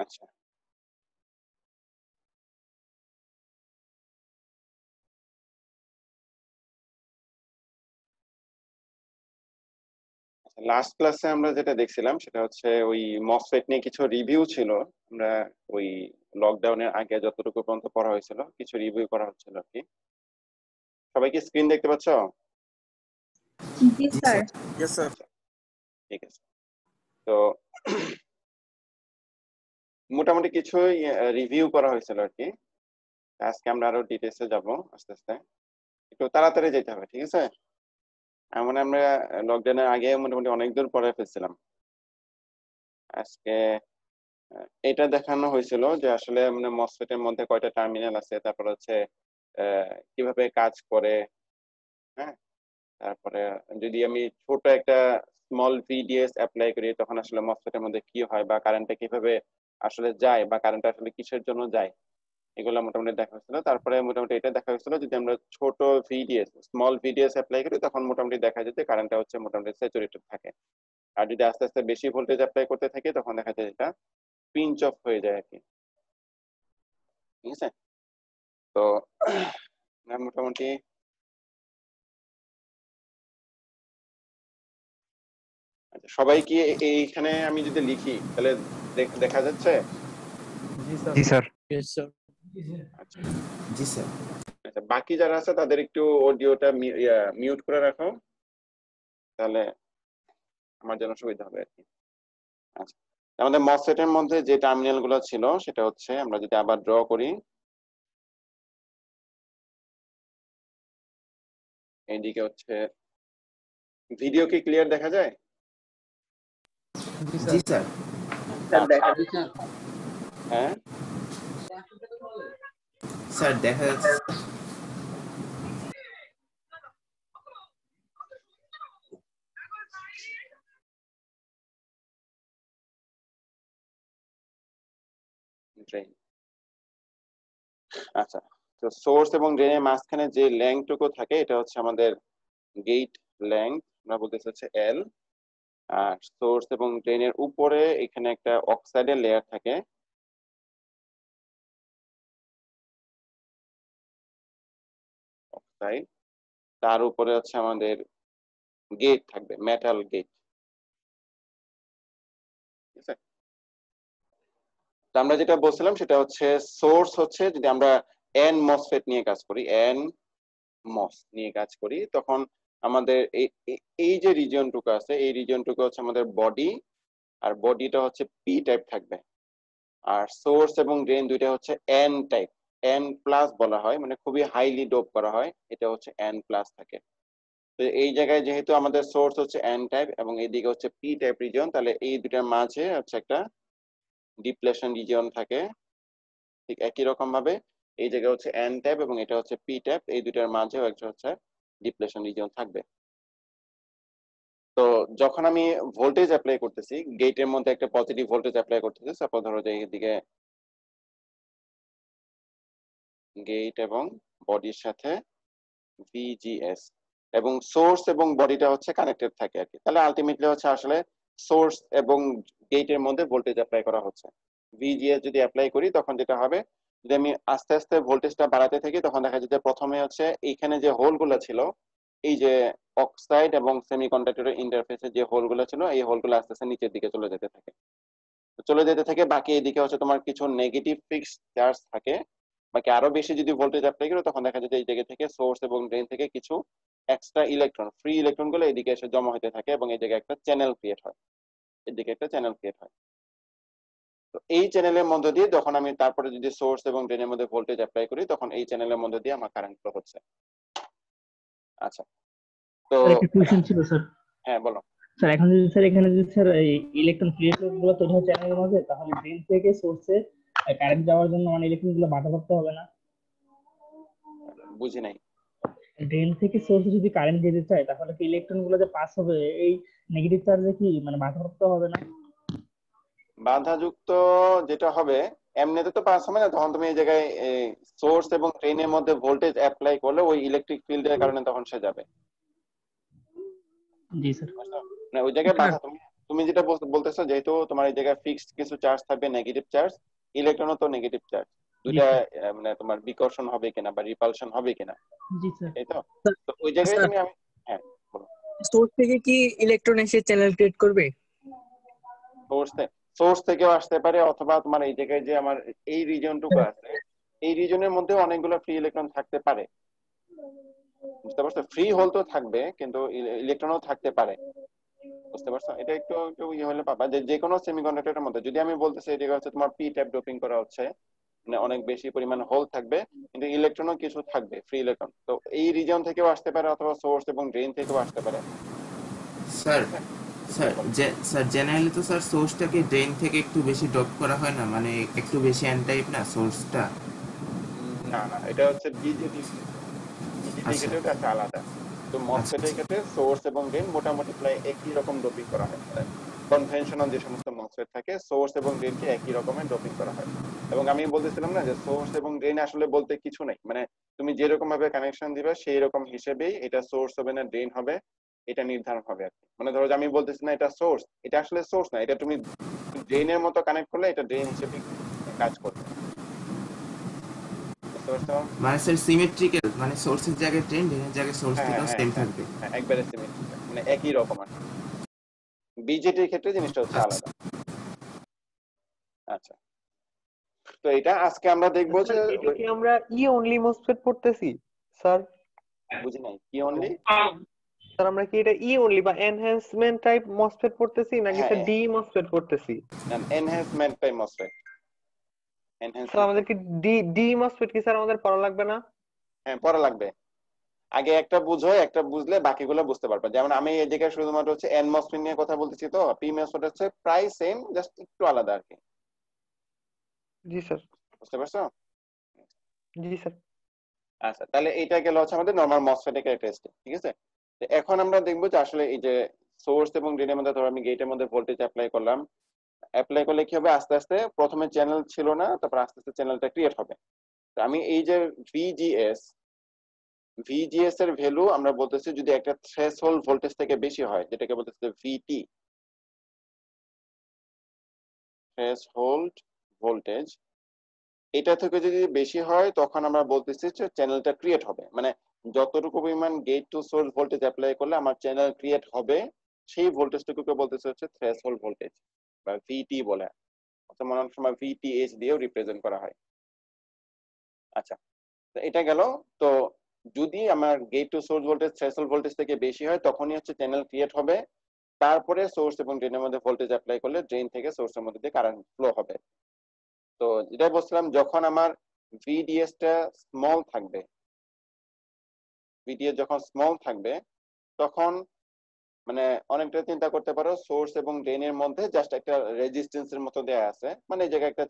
আচ্ছা। লাস্ট ক্লাসে আমরা যেটা দেখছিলাম সেটা হচ্ছে ওই মসফেট নিয়ে কিছু রিভিউ ছিল। আমরা ওই লকডাউনের আগে যতটুকু পর্যন্ত পড়া হয়েছিল কিছু রিভিউ করা হচ্ছিল আর কি। সবাই কি স্ক্রিন দেখতে পাচ্ছ? জি স্যার ইয়েস স্যার ঠিক আছে। তো মোটামুটি কিছুই রিভিউ করা হয়েছিল আর কি আজকে আমরা আরও ডিটেলসে যাব আস্তে আস্তে। একটু তাড়াতাড়ি যেতে হবে, ঠিক আছে? এমন আমরা লকডাউনের আগে মোটামুটি অনেক দূর পরে ফেলছিলাম। আজকে এটা দেখানো হয়েছিল যে আসলে মানে মসফেটের মধ্যে কয়টা টার্মিনাল আছে, তারপর হচ্ছে কীভাবে কাজ করে হ্যাঁ? তারপরে যদি আমি ছোট একটা স্মল ভিডিএস অ্যাপ্লাই করি, তখন আসলে মসফেটের মধ্যে কি হয় বা কারেন্টটা কীভাবে আসলে যায় বা কারেন্ট আসলে কিসের জন্য যায়, এগুলো মোটামুটি দেখা হয়েছিল। তারপরে মোটামুটি এটা দেখা হয়েছিল যদি আমরা ছোট ভিডিএস স্মল ভিডিএস অ্যাপ্লাই করি, তখন মোটামুটি দেখা যায় যে কারেন্টটা হচ্ছে মোটামুটি স্যাচুরেটেড থাকে। আর যদি আস্তে আস্তে বেশি ভোল্টেজ অ্যাপ্লাই করতে থাকি, তখন দেখা যায় এটা পিঞ্চ অফ হয়ে যায় আর কি। ঠিক আছে? তো মোটামুটি আচ্ছা সবাই কি এইখানে আমি যদি লিখি, তাহলে দেখ- দেখা যাচ্ছে? জি স্যার। আচ্ছা জি স্যার। আচ্ছা বাকি যারা আছে তাদের একটু অডিওটা মিউট করে রাখো। তাহলে আমার জন্য সুবিধা হবে আর কি। আচ্ছা আমাদের মসফেটের মধ্যে যে টার্মিনালগুলো ছিল সেটা হচ্ছে আমরা যদি আবার ড্র করি। এইদিকে হচ্ছে ভিডিও কি ক্লিয়ার দেখা যায়? জি স্যার। হ্যাঁ? স্যার দেখা যাচ্ছে। আচ্ছা তো সোর্স এবং ড্রেনের মাঝখানে যে ল্যাংটুকু থাকে এটা হচ্ছে আমাদের গেট ল্যাংথ আমরা বলতেছি হচ্ছে এল সোর্স এবং ড্রেনের উপরে এখানে একটা অক্সাইডের লেয়ার থাকে। অক্সাইড তার উপরে হচ্ছে আমাদের গেট থাকবে মেটাল গেট আমরা যেটা বলছিলাম সেটা হচ্ছে সোর্স হচ্ছে যদি আমরা এন মসফেট নিয়ে কাজ করি এন মস নিয়ে কাজ করি, তখন আমাদের এই যে রিজিয়নটুকু আছে, এই রিজিয়নটুকু হচ্ছে আমাদের বডি আর বডিটা হচ্ছে পি টাইপ থাকবে। আর সোর্স এবং ড্রেন দুইটা হচ্ছে এন টাইপ এন প্লাস বলা হয় মানে খুবই হাইলি ডোপ করা হয়, এটা হচ্ছে এন প্লাস থাকে। তো এই জায়গায় যেহেতু আমাদের সোর্স হচ্ছে এন টাইপ এবং এইদিকে হচ্ছে পি টাইপ রিজন তাহলে এই দুটার মাঝে হচ্ছে একটা ডিপ্লেশন রিজন থাকে। ঠিক একই রকম ভাবে এই জায়গায় হচ্ছে এন টাইপ এবং এটা হচ্ছে পি টাইপ এই দুটার মাঝেও একটা হচ্ছে ডিপ্লেশন রিজিয়ন থাকবে। তো যখন আমি ভোল্টেজ অ্যাপ্লাই করতেছি গেটের মধ্যে একটা পজিটিভ ভোল্টেজ অ্যাপ্লাই করতেছি সাপোজ ধরো যে এইদিকে গেট এবং বডির সাথে ভিজিএস এবং সোর্স এবং বডিটা হচ্ছে কানেক্টেড থাকে আর কি। তাহলে আলটিমেটলি হচ্ছে আসলে সোর্স এবং গেটের মধ্যে ভোল্টেজ অ্যাপ্লাই করা হচ্ছে। ভিজিএস যদি অ্যাপ্লাই করি, তখন যেটা হবে যদি আমি আস্তে আস্তে ভোল্টেজটা বাড়াতে থাকি, তখন দেখা যায় যে প্রথমে হচ্ছে এইখানে যে হোলগুলো ছিল, এই যে অক্সাইড এবং সেমিকন্ডাক্টরের ইন্টারফেসে যে হোলগুলো ছিল, এই হোলগুলো আস্তে আস্তে নিচের দিকে চলে যেতে থাকে। চলে যেতে থাকে, বাকি এদিকে হচ্ছে তোমার কিছু নেগেটিভ ফিক্স চার্জ থাকে। বাকি আরও বেশি যদি ভোল্টেজ অ্যাপ্লাই করো, তখন দেখা যায় এই জায়গা থেকে সোর্স এবং ড্রেন থেকে কিছু এক্সট্রা ইলেকট্রন ফ্রি ইলেকট্রনগুলো এদিকে এসে জমা হতে থাকে এবং এই জায়গায় একটা চ্যানেল ক্রিয়েট হয়। এদিকে একটা চ্যানেল ক্রিয়েট হয়। তো এই চ্যানেলের মধ্য দিয়ে যখন আমি তারপরে যদি সোর্স এবং ড্রেনের মধ্যে ভোল্টেজ অ্যাপ্লাই করি তখন এই চ্যানেলের মধ্য দিয়ে আমার কারেন্ট ফ্লো হচ্ছে। আচ্ছা তো কোয়েশ্চেন ছিল স্যার। হ্যাঁ বলো। স্যার এখন যদি স্যার এখানে যদি স্যার এই ইলেকট্রন ফ্রি গুলো তৈরি হয় চ্যানেলের মধ্যে তাহলে ড্রেন থেকে সোর্সে কারেন্ট যাওয়ার জন্য মানে ইলেকট্রনগুলো বাধাপ্রাপ্ত হবে না? বুঝি নাই। ড্রেন থেকে সোর্সে যদি কারেন্ট যেতে চায় তাহলে কি ইলেকট্রনগুলো যে পাস হবে এই নেগেটিভ চার্জে কি মানে বাধাপ্রাপ্ত হবে না? বাধাযুক্ত যেটা হবে এমনিতে তো পাস হবে না তখন তুমি এই জায়গায় সোর্স এবং ট্রেনের মধ্যে ভোল্টেজ অ্যাপ্লাই করলে ওই ইলেকট্রিক ফিল্ডের কারণে তখন সে যাবে। জি স্যার মানে ওই জায়গায় বাধা তুমি তুমি যেটা বলতেছো যেহেতু তোমার এই জায়গায় ফিক্সড কিছু চার্জ থাকবে নেগেটিভ চার্জ ইলেকট্রনও তো নেগেটিভ চার্জ দুইটা মানে তোমার বিকর্ষণ হবে কিনা বা রিপালশন হবে কিনা। জি স্যার এই তো? তো ওই জায়গায় তুমি আমি হ্যাঁ সোর্স থেকে কি ইলেকট্রন এসে চ্যানেল ক্রিয়েট করবে? সোর্স সোর্স থেকেও আসতে পারে অথবা তোমার এই জায়গায় যে আমার এই রিজনটুকু আছে, এই রিজনের মধ্যে অনেকগুলো ফ্রি ইলেকট্রন থাকতে পারে। বুঝতে পারছ? ফ্রি হোল তো থাকবে, কিন্তু ইলেকট্রনও থাকতে পারে। বুঝতে পারছ? এটা একটু একটু ইয়ে হলে পাবা। যে যে কোনো সেমিকন্ডাক্টরের মধ্যে, যদি আমি বলতেছি এটা হচ্ছে তোমার পি টাইপ ডোপিং করা হচ্ছে। মানে অনেক বেশি পরিমাণ হোল থাকবে, কিন্তু ইলেকট্রনও কিছু থাকবে ফ্রি ইলেকট্রন তো এই রিজন থেকেও আসতে পারে অথবা সোর্স এবং ড্রেন থেকেও আসতে পারে। স্যার স্যার স্যার জেনারেলি তো স্যার সোর্সটাকে ড্রেন থেকে একটু বেশি ড্রপ করা হয় না? মানে একটু বেশি এন টাইপ না সোর্সটা না না এটা হচ্ছে বিজেপি আচ্ছা। আলাদা। তো মসফেটের ক্ষেত্রে সোর্স এবং ড্রেন মোটামুটি প্রায় একই রকম ডোপিং করা হয়। কনভেনশনাল যে সমস্ত মসফেট থাকে সোর্স এবং ড্রেনকে একই রকমের ডোপিং করা হয়। এবং আমি বলতেছিলাম না যে সোর্স এবং ড্রেন আসলে বলতে কিছু নেই। মানে তুমি যেরকম ভাবে কানেকশন দিবে সেই রকম হিসেবেই এটা সোর্স হবে না ড্রেন হবে। এটা নির্ধারণ হবে আর কি। মানে ধরো যে আমি বলতেছি না এটা সোর্স এটা আসলে সোর্স না এটা তুমি ড্রেনের মতো কানেক্ট করলে এটা ড্রেন হিসেবে কাজ করবে। মানে স্যার সিমেট্রিক্যাল মানে সোর্সের জায়গায় ড্রেন ড্রেনের জায়গায় সোর্স হ্যাঁ, থেকেও সেম হ্যাঁ। থাকবে। হ্যাঁ, একবারে সিমেট্রিক মানে একই রকম আর বিজেটির ক্ষেত্রে জিনিসটা হচ্ছে আচ্ছা। আলাদা। আচ্ছা। তো এটা আজকে আমরা দেখব যে এটা কি আমরা ই অনলি মসফেট পড়তেছি? স্যার? বুঝি নাই। কি অনলি স্যার আমরা কি এটা ই অনলি বা এনহ্যান্সমেন্ট টাইপ মসফেট পড়তেছি নাকি স্যার। ডি মসফেট পড়তেছি? এনহ্যান্সমেন্ট টাইপ মসফেট স্যার আমাদের কি ডি ডি মসফেট কি স্যার আমাদের পড়া লাগবে না? হ্যাঁ পড়া লাগবে। আগে একটা বুঝো একটা বুঝলে বাকিগুলো বুঝতে পারবে। যেমন আমি এই জায়গায় শুধুমাত্র হচ্ছে এন মসফেট নিয়ে কথা বলতেছি তো পি মসফেট হচ্ছে প্রায় সেম জাস্ট একটু আলাদা আর কি। জি স্যার। বুঝতে পারছ? জি স্যার। আচ্ছা তাহলে এটা গেল হচ্ছে আমাদের নর্মাল মসফেটের ক্যারেক্টারিস্টিক ঠিক আছে? এখন আমরা দেখব যে আসলে এই যে সোর্স এবং ড্রেনের মধ্যে, ধরো আমি গেটের মধ্যে ভোল্টেজ অ্যাপ্লাই করলাম অ্যাপ্লাই করলে কি হবে? আস্তে আস্তে প্রথমে চ্যানেল ছিল না, তারপর আস্তে আস্তে চ্যানেলটা ক্রিয়েট হবে। তো আমি এই যে ভিজিএস ভিজিএস এর ভ্যালু আমরা বলতেছি যদি একটা থ্রেশহোল্ড ভোল্টেজ থেকে বেশি হয়, যেটাকে বলতেছি ভিটি থ্রেশহোল্ড ভোল্টেজ এটা থেকে যদি বেশি হয়, তখন আমরা বলতেছি যে চ্যানেলটা ক্রিয়েট হবে। মানে যতটুকু পরিমাণ gate to source voltage apply করলে আমার চ্যানেল ক্রিয়েট হবে, সেই ভোল্টেজটুকুকে বলতেছে হচ্ছে থ্রেশহোল্ড ভোল্টেজ বা ভিটি বলে। অথবা অনেক সময় ভিটিএইচ দিয়েও রিপ্রেজেন্ট করা হয়। আচ্ছা এটা গেল। তো যদি আমার gate to source voltage threshold voltage থেকে বেশি হয়, তখনই হচ্ছে চ্যানেল ক্রিয়েট হবে। তারপরে সোর্স এবং ড্রেনের মধ্যে ভোল্টেজ অ্যাপ্লাই করলে ড্রেন থেকে সোর্সের মধ্যে দিয়ে কারেন্ট ফ্লো হবে। তো যেটা বলছিলাম, যখন আমার ভিডিএস টা স্মল থাকবে ভিডিএস যখন স্মল থাকবে, তখন মানে অনেকটা চিন্তা করতে পারো সোর্স এবং ড্রেনের মধ্যে জাস্ট একটা রেজিস্ট্যান্সের মতো দেয়া আছে। মানে এই জায়গায় একটা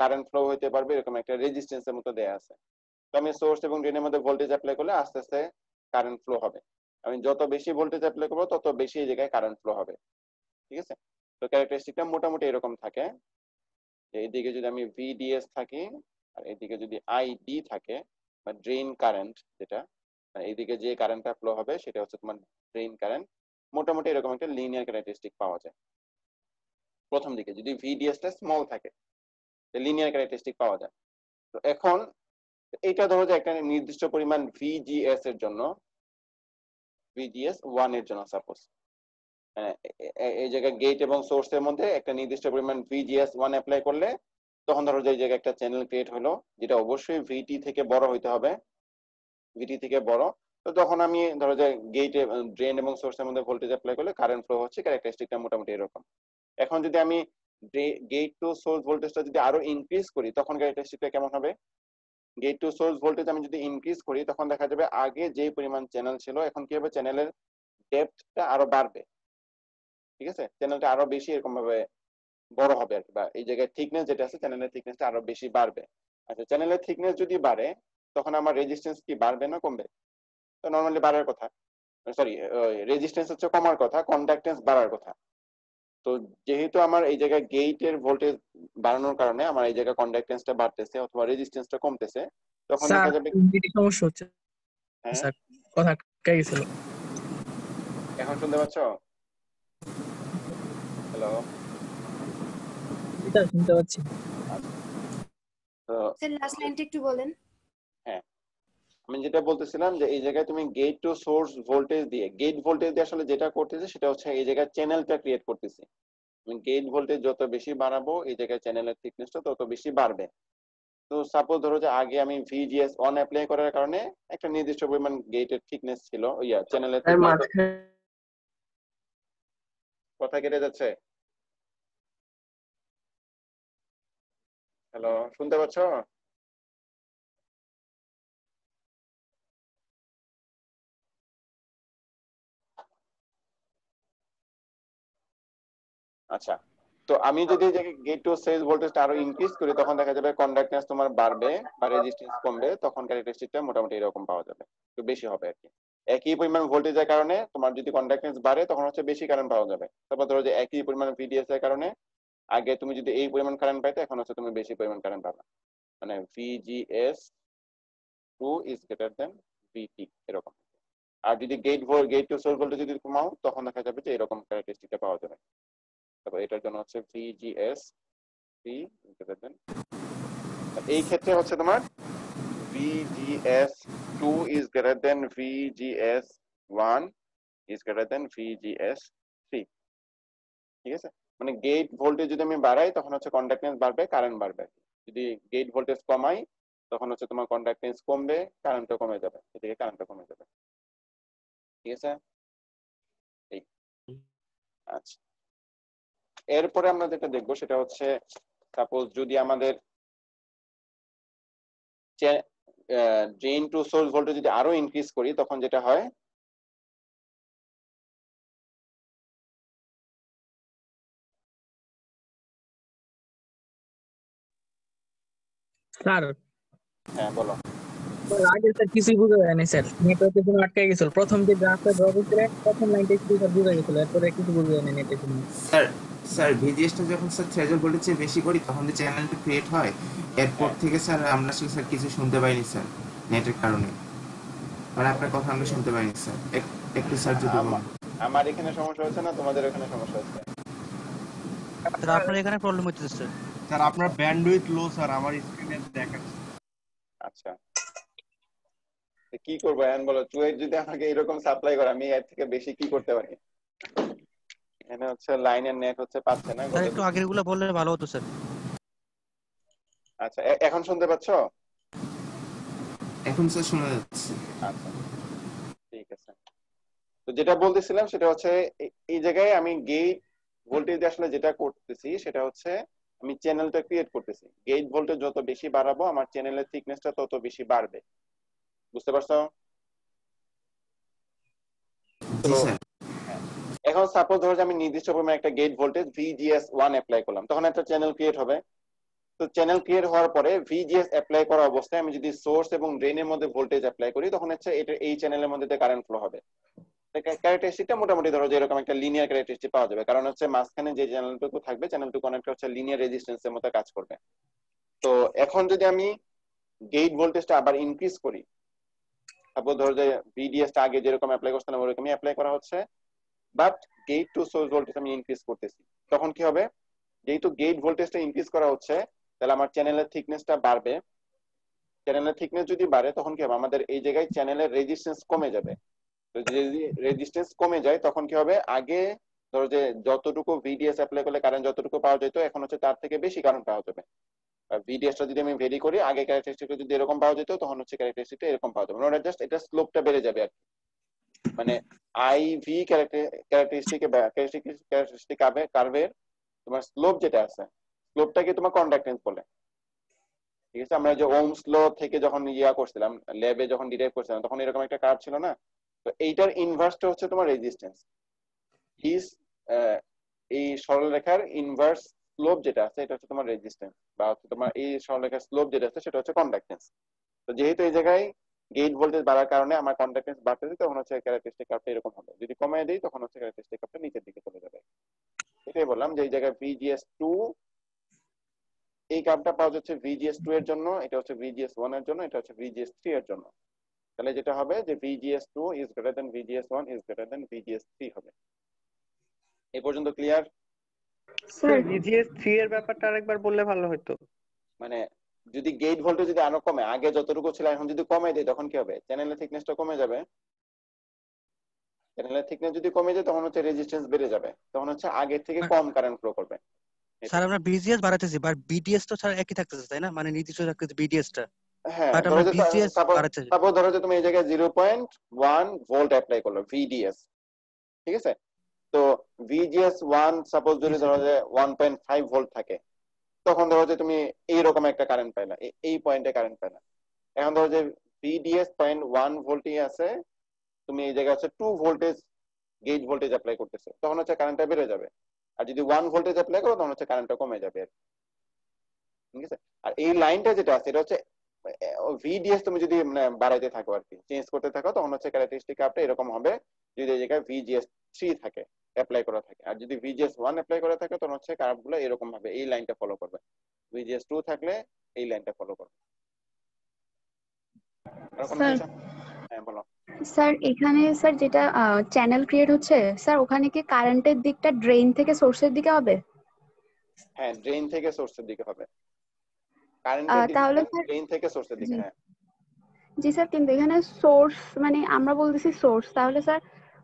কারেন্ট ফ্লো হইতে পারবে, এরকম একটা রেজিস্ট্যান্সের মতো দেয়া আছে। তো আমি সোর্স এবং ড্রেনের মধ্যে ভোল্টেজ অ্যাপ্লাই করলে আস্তে আস্তে কারেন্ট ফ্লো হবে। আমি যত বেশি ভোল্টেজ অ্যাপ্লাই করব, তত বেশি এই জায়গায় কারেন্ট ফ্লো হবে। ঠিক আছে? তো ক্যারেক্টারিস্টিকটা মোটামুটি এরকম থাকে। যে এইদিকে যদি আমি ভিডিএস থাকি, আর এইদিকে যদি আইডি থাকে, বা ড্রেন কারেন্ট যেটা এইদিকে যে কারেন্টটা ফ্লো হবে সেটা হচ্ছে তোমার ড্রেন কারেন্ট মোটামুটি এরকম একটা লিনিয়ার ক্যারেক্টারিস্টিক পাওয়া যায়। প্রথম দিকে যদি ভিডিএস টা স্মল থাকে লিনিয়ার ক্যারেক্টারিস্টিক পাওয়া যায়। তো এখন এটা ধরো যে একটা নির্দিষ্ট পরিমাণ ভিজিএস এর জন্য ভিজিএস ওয়ানের জন্য সাপোজ এই জায়গায় গেট এবং সোর্সের মধ্যে একটা নির্দিষ্ট পরিমাণ ভিজিএস ওয়ান অ্যাপ্লাই করলে, তখন ধরো যে জায়গায় একটা চ্যানেল ক্রিয়েট হলো, যেটা অবশ্যই ভিটি থেকে বড় হইতে হবে। ভিটি থেকে বড়। তো তখন আমি ধরো যে গেট ড্রেন এবং সোর্সের মধ্যে ভোল্টেজ অ্যাপ্লাই করলে কারেন্ট ফ্লো হচ্ছে ক্যারেক্টারিস্টিকটা মোটামুটি এরকম। এখন যদি আমি গেট টু সোর্স ভোল্টেজটা যদি আরও ইনক্রিজ করি, তখন ক্যারেক্টারিস্টিকটা কেমন হবে? গেট টু সোর্স ভোল্টেজ আমি যদি ইনক্রিজ করি, তখন দেখা যাবে আগে যে পরিমাণ চ্যানেল ছিল, এখন কি হবে? চ্যানেলের ডেপথটা আরও বাড়বে। ঠিক আছে? চ্যানেলটা আরও বেশি এরকম ভাবে বড় হবে আর কি, বা এই জায়গায় থিকনেস যেটা আছে চ্যানেলের থিকনেসটা আরও বেশি বাড়বে। আচ্ছা চ্যানেলের থিকনেস যদি বাড়ে তখন আমার রেজিস্ট্যান্স কি বাড়বে না কমবে? তো নর্মালি বাড়ার কথা। সরি রেজিস্ট্যান্স হচ্ছে কমার কথা কন্ডাক্টেন্স বাড়ার কথা। তো যেহেতু আমার এই জায়গায় গেটের ভোল্টেজ বাড়ানোর কারণে আমার এই জায়গায় কন্ডাক্টেন্সটা বাড়তেছে অথবা রেজিস্ট্যান্সটা কমতেছে তখন দেখা যাবে এটি সমস্যা হচ্ছে। হ্যাঁ? স্যার কথা আটকে গেছিল? এখন শুনতে পাচ্ছ? হ্যালো স্যার শুনতে পাচ্ছি। তো স্যার লাস্ট লাইনটা একটু বলেন। আমি যেটা বলতেছিলাম যে এই জায়গায় তুমি গেট টু সোর্স ভোল্টেজ দিয়ে গেট ভোল্টেজ দিয়ে আসলে যেটা করতেছি সেটা হচ্ছে এই জায়গায় চ্যানেলটা ক্রিয়েট করতেছি। গেট ভোল্টেজ যত বেশি বাড়াবো এই জায়গায় চ্যানেলের থিকনেসটা তত বেশি বাড়বে। তো সাপোজ ধরো যে আগে আমি ভিজিএস অন অ্যাপ্লাই করার কারণে একটা নির্দিষ্ট পরিমাণ গেটের থিকনেস ছিল ইয়া চ্যানেলের কথা কেটে যাচ্ছে? হ্যালো শুনতে পাচ্ছ? আচ্ছা। তো আমি যদি গেট টু সেজ ভোল্টেজটা আরও ইনক্রিজ করি, তখন দেখা যাবে কন্ডাক্টেন্স তোমার বাড়বে বা রেজিস্ট্যান্স কমবে তখন ক্যারেক্টারিস্টিকটা মোটামুটি এরকম পাওয়া যাবে। একটু বেশি হবে আর কি। একই পরিমাণ ভোল্টেজের কারণে তোমার যদি কন্ডাক্টেন্স বাড়ে, তখন হচ্ছে বেশি কারেন্ট পাওয়া যাবে। তারপর ধরো যে একই পরিমাণ ভিডিএস এর কারণে, আগে তুমি যদি এই পরিমাণ কারেন্ট পাইতে, এখন হচ্ছে তুমি বেশি পরিমাণ কারেন্ট পাবে। মানে VGS two is greater than VT এরকম। আর যদি gate volt gate to source voltage যদি কমাও, তখন দেখা যাবে যে এরকম ক্যারেক্টারিস্টিকটা পাওয়া যাবে। তারপর এটার জন্য হচ্ছে ভিজিএস ভি গ্রেটার দেন এই ক্ষেত্রে হচ্ছে তোমার VGS 2 is greater than VGS 1 is greater than VGS 3 ঠিক আছে? মানে গেট ভোল্টেজ যদি আমি বাড়াই, তখন হচ্ছে কন্ডাক্টেন্স বাড়বে কারেন্ট বাড়বে। যদি গেট ভোল্টেজ কমাই, তখন হচ্ছে তোমার কন্ডাক্টেন্স কমবে কারেন্টও কমে যাবে। এদিকে কারেন্টও কমে যাবে। ঠিক আছে? এই। আচ্ছা। এরপরে আমরা যেটা দেখব সেটা হচ্ছে সাপোজ যদি আমাদের ড্রেন টু সোর্স ভোল্টেজ যদি আরও ইনক্রিজ করি তখন যেটা হয় স্যার। হ্যাঁ বলো। আগে স্যার কিছুই বুঝা যায়নি স্যার। নেটওয়ার্কের জন্য আটকে গেছিল। প্রথম যে গ্রাফটা ড্র করছিলেন প্রথম লাইনটা একটু বুঝা গেছিল। এরপরে কিছু বুঝা স্যার স্যার ভিজিএসটা যখন স্যার থ্রেজার ভোল্টেজে বেশি করি তখন যে চ্যানেলটা ক্রিয়েট হয় এরপর থেকে স্যার আমরা আসলে স্যার কিছু শুনতে পাইনি স্যার নেটের কারণে। মানে আপনার কথা আমরা শুনতে পাইনি স্যার। একটু স্যার যদি বলেন। আমার এখানে সমস্যা হচ্ছে না তোমাদের ওখানে সমস্যা হচ্ছে। স্যার আপনার এখানে প্রবলেম হচ্ছে স্যার। স্যার আপনার ব্যান্ডউইথ লো স্যার আমার স্ক্রিনে দেখাচ্ছে। আচ্ছা। তো কি করব এখন বলো চুয়েট যদি আমাকে এরকম সাপ্লাই করে আমি এর থেকে বেশি কি করতে পারি? এখানে হচ্ছে লাইনের নেট হচ্ছে পাচ্ছে না স্যার একটু আগেরগুলো বললে ভালো হতো স্যার। আচ্ছা এখন শুনতে পাচ্ছ? এখন স্যার শোনা যাচ্ছে। আচ্ছা ঠিক আছে। তো যেটা বলতেছিলাম সেটা হচ্ছে এই জায়গায় আমি গেট ভোল্টেজ আসলে যেটা করতেছি সেটা হচ্ছে আমি চ্যানেলটা ক্রিয়েট করতেছি। গেট ভোল্টেজ যত বেশি বাড়াবো আমার চ্যানেলের থিকনেসটা তত বেশি বাড়বে। বুঝতে পারছ? এখন সাপোজ ধরো যে আমি নির্দিষ্ট পরিমাণে একটা gate voltage VGS one apply করলাম, তখন একটা চ্যানেল ক্রিয়েট হবে। তো চ্যানেল ক্রিয়েট হওয়ার পরে ভিজিএস অ্যাপ্লাই করা অবস্থায় আমি যদি সোর্স এবং ড্রেনের মধ্যে ভোল্টেজ অ্যাপ্লাই করি, তখন হচ্ছে এটা এই চ্যানেলের মধ্যে কারেন্ট ফ্লো হবে। ক্যারেক্টারিস্টিকটা মোটামুটি ধরো যে এরকম একটা লিনিয়ার ক্যারেক্টারিস্টিক পাওয়া যাবে। কারণ হচ্ছে মাঝখানে যে চ্যানেলটুকু থাকবে চ্যানেলটুকু অনেকটা হচ্ছে লিনিয়ার রেজিস্ট্যান্সের মতো কাজ করবে। তো এখন যদি আমি গেট ভোল্টেজটা আবার ইনক্রিজ করি সাপোজ ধরো যে ভিডিএসটা আগে যেরকম অ্যাপ্লাই করছিলাম, ওরকমই অ্যাপ্লাই করা হচ্ছে। But gate to source voltage আমি ইনক্রিজ করতেছি। তখন কি হবে? যেহেতু গেট ভোল্টেজটা ইনক্রিজ করা হচ্ছে, তাহলে আমার চ্যানেলের থিকনেসটা বাড়বে। চ্যানেলের থিকনেস যদি বাড়ে, তখন কি হবে? আমাদের এই জায়গায় চ্যানেলের রেজিস্ট্যান্স কমে যাবে। তো যদি রেজিস্ট্যান্স কমে যায়, তখন কি হবে? আগে ধরো যে যতটুকু ভিডিএস অ্যাপ্লাই করলে কারেন্ট যতটুকু পাওয়া যেত, এখন হচ্ছে তার থেকে বেশি কারেন্ট পাওয়া যাবে। ভিডিএসটা যদি আমি ভেরি করি, আগে ক্যারেক্টারিস্টিকটা যদি এরকম পাওয়া যেত, তখন হচ্ছে ক্যারেক্টারিস্টিকটা এরকম পাওয়া যাবে। ওটা জাস্ট এটা স্লোপটা বেড়ে যাবে আর কি। মানে আইভি ক্যারেক্টারিস্টিক ক্যারেক্টারিস্টিক কার্ভের তোমার স্লোপ যেটা আছে স্লোপটাকে তোমার কন্ডাক্টেন্স বলে। ঠিক আছে? আমরা যে ওম স্লো থেকে যখন ইয়া করছিলাম ল্যাবে যখন ডিরাইভ করছিলাম, তখন এরকম একটা কার্ভ ছিল না? তো এইটার ইনভার্সটা হচ্ছে তোমার রেজিস্ট্যান্স হিস এই সরলরেখার ইনভার্স স্লোপ যেটা আছে, এটা হচ্ছে তোমার রেজিস্ট্যান্স বা হচ্ছে তোমার এই সরলরেখার স্লোপ যেটা আছে, সেটা হচ্ছে কন্ডাক্টেন্স তো যেহেতু এই জায়গায় গেট ভোল্টেজ বাড়ার কারণে আমার কন্ডাক্টেন্স বাড়তেছে তখন হচ্ছে ক্যারেক্টারিস্টিক কার্ভটা এরকম হবে। যদি কমিয়ে দিই তখন হচ্ছে ক্যারেক্টারিস্টিক কার্ভটা নিচের দিকে চলে যাবে। এটাই বললাম যে এই জায়গায় ভিজিএস টু এই কার্ভটা পাওয়া যাচ্ছে ভিজিএস টু এর জন্য এটা হচ্ছে ভিজিএস ওয়ানের জন্য এটা হচ্ছে ভিজিএস থ্রি এর জন্য। তাহলে যেটা হবে যে VGS two is greater than VGS one is greater than VGS three হবে। এই পর্যন্ত ক্লিয়ার স্যার ভিজিএস 3 এর ব্যাপারটা আরেকবার বললে ভালো হতো মানে যদি গেট ভোল্টেজ যদি আরও কমে আগে যতটুকু ছিল এখন যদি কমে দেয় তখন কি হবে? চ্যানেলের থিকনেসটা কমে যাবে। চ্যানেলের থিকনেস যদি কমে যায় তখন হচ্ছে রেজিস্ট্যান্স বেড়ে যাবে। তখন হচ্ছে আগের থেকে কম কারেন্ট ফ্লো করবে। স্যার আমরা বিজিএস বাড়াতেছি বাট বিটিএস তো স্যার একই থাকতেছে তাই না? মানে নির্দিষ্ট থাকতেছে বিটিএস টা। হ্যাঁ ধরো যে বিজিএস তারপর বাড়াতেছি তারপর ধরো যে তুমি এই জায়গায় zero point one volt apply করল ভিডিএস ঠিক আছে? তো ভিজিএস ওয়ান সাপোজ যদি ধরো যে ওয়ান পয়েন্ট ফাইভ ভোল্ট থাকে তখন ধরো যে তুমি এইরকম একটা কারেন্ট পাইলা এই পয়েন্টে কারেন্ট পাইলা। এখন ধরো যে ভিডিএস পয়েন্ট ওয়ান ভোল্টই আছে, তুমি এই জায়গায় two voltage gate voltage apply করতেছো, তখন হচ্ছে কারেন্টটা বেড়ে যাবে। আর যদি ওয়ান ভোল্টেজ অ্যাপ্লাই করো, তখন হচ্ছে কারেন্টটা কমে যাবে। ঠিক আছে? আর এই লাইনটা যেটা আছে, এটা হচ্ছে ভিডিএস তুমি যদি মানে বাড়াইতে থাকো আর কি চেঞ্জ করতে থাকো, তখন হচ্ছে ক্যারেক্টারিস্টিক কাপটা এরকম হবে, যদি এই জায়গায় ভিজিএস থ্রি থাকে। অ্যাপ্লাই করা থাকে। আর যদি ভিজিএস ওয়ান অ্যাপ্লাই করা থাকে তখন হচ্ছে কার্ভগুলো এরকম ভাবে এই লাইনটা ফলো করবে ভিজিএস টু থাকলে এই লাইনটা ফলো করবে। স্যার কিছু? হ্যাঁ স্যার এখানে স্যার যেটা চ্যানেল ক্রিয়েট হচ্ছে স্যার ওখানে কি কারেন্টের দিকটা ড্রেন থেকে সোর্সের দিকে হবে? হ্যাঁ ড্রেন থেকে সোর্সের দিকে হবে। কারেন্টের তাহলে ড্রেন থেকে সোর্সের দিকে হ্যাঁ। জি স্যার কিন্তু এখানে সোর্স মানে আমরা বলতেছি সোর্স তাহলে স্যার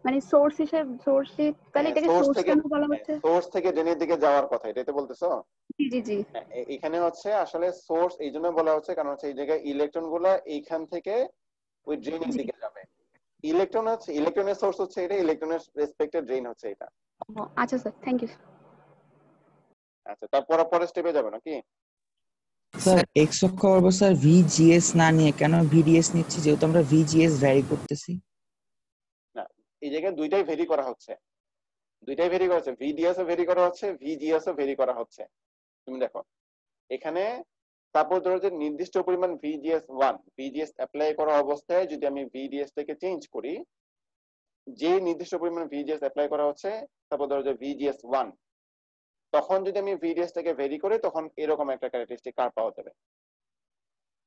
মানে সোর্স হিসেবে সোর্স তাহলে এটাকে সোর্স কেন বলা হচ্ছে? সোর্স থেকে ড্রেনের দিকে যাওয়ার কথা এটাই তো বলতেছো? জি জি জি। এখানে হচ্ছে আসলে সোর্স এই জন্য বলা হচ্ছে কারণ হচ্ছে এই জায়গায় ইলেকট্রনগুলা এইখান থেকে ওই ড্রেনের দিকে যাবে। ইলেকট্রন হচ্ছে ইলেকট্রনের সোর্স হচ্ছে এটা ইলেকট্রনের রেসপেক্টেড ড্রেন হচ্ছে এটা। আচ্ছা স্যার থ্যাংক ইউ আচ্ছা তারপর পরের স্টেপে যাবে নাকি? স্যার এক্স অক্ষ স্যার ভিজিএস না নিয়ে কেন ভিডিএস নিচ্ছি? যেহেতু আমরা ভিজিএস ভ্যারি করতেছি। এই জায়গায় দুইটাই ভেরি করা হচ্ছে। দুইটাই ভেরি করা হচ্ছে। ভিডিএস ভেরি করা হচ্ছে ভিজিএস ভেরি করা হচ্ছে। তুমি দেখো, এখানে তারপর ধরো যে নির্দিষ্ট পরিমাণ ভিজিএস ওয়ান ভিজিএস অ্যাপ্লাই করা অবস্থায় যদি আমি ভিডিএস থেকে চেঞ্জ করি, যে নির্দিষ্ট পরিমাণ ভিজিএস অ্যাপ্লাই করা হচ্ছে, তারপর ধরো যে ভিজিএস ওয়ান তখন যদি আমি ভিডিএস টাকে ভেরি করি, তখন এরকম একটা ক্যারেক্টারিস্টিক কার পাওয়া যাবে।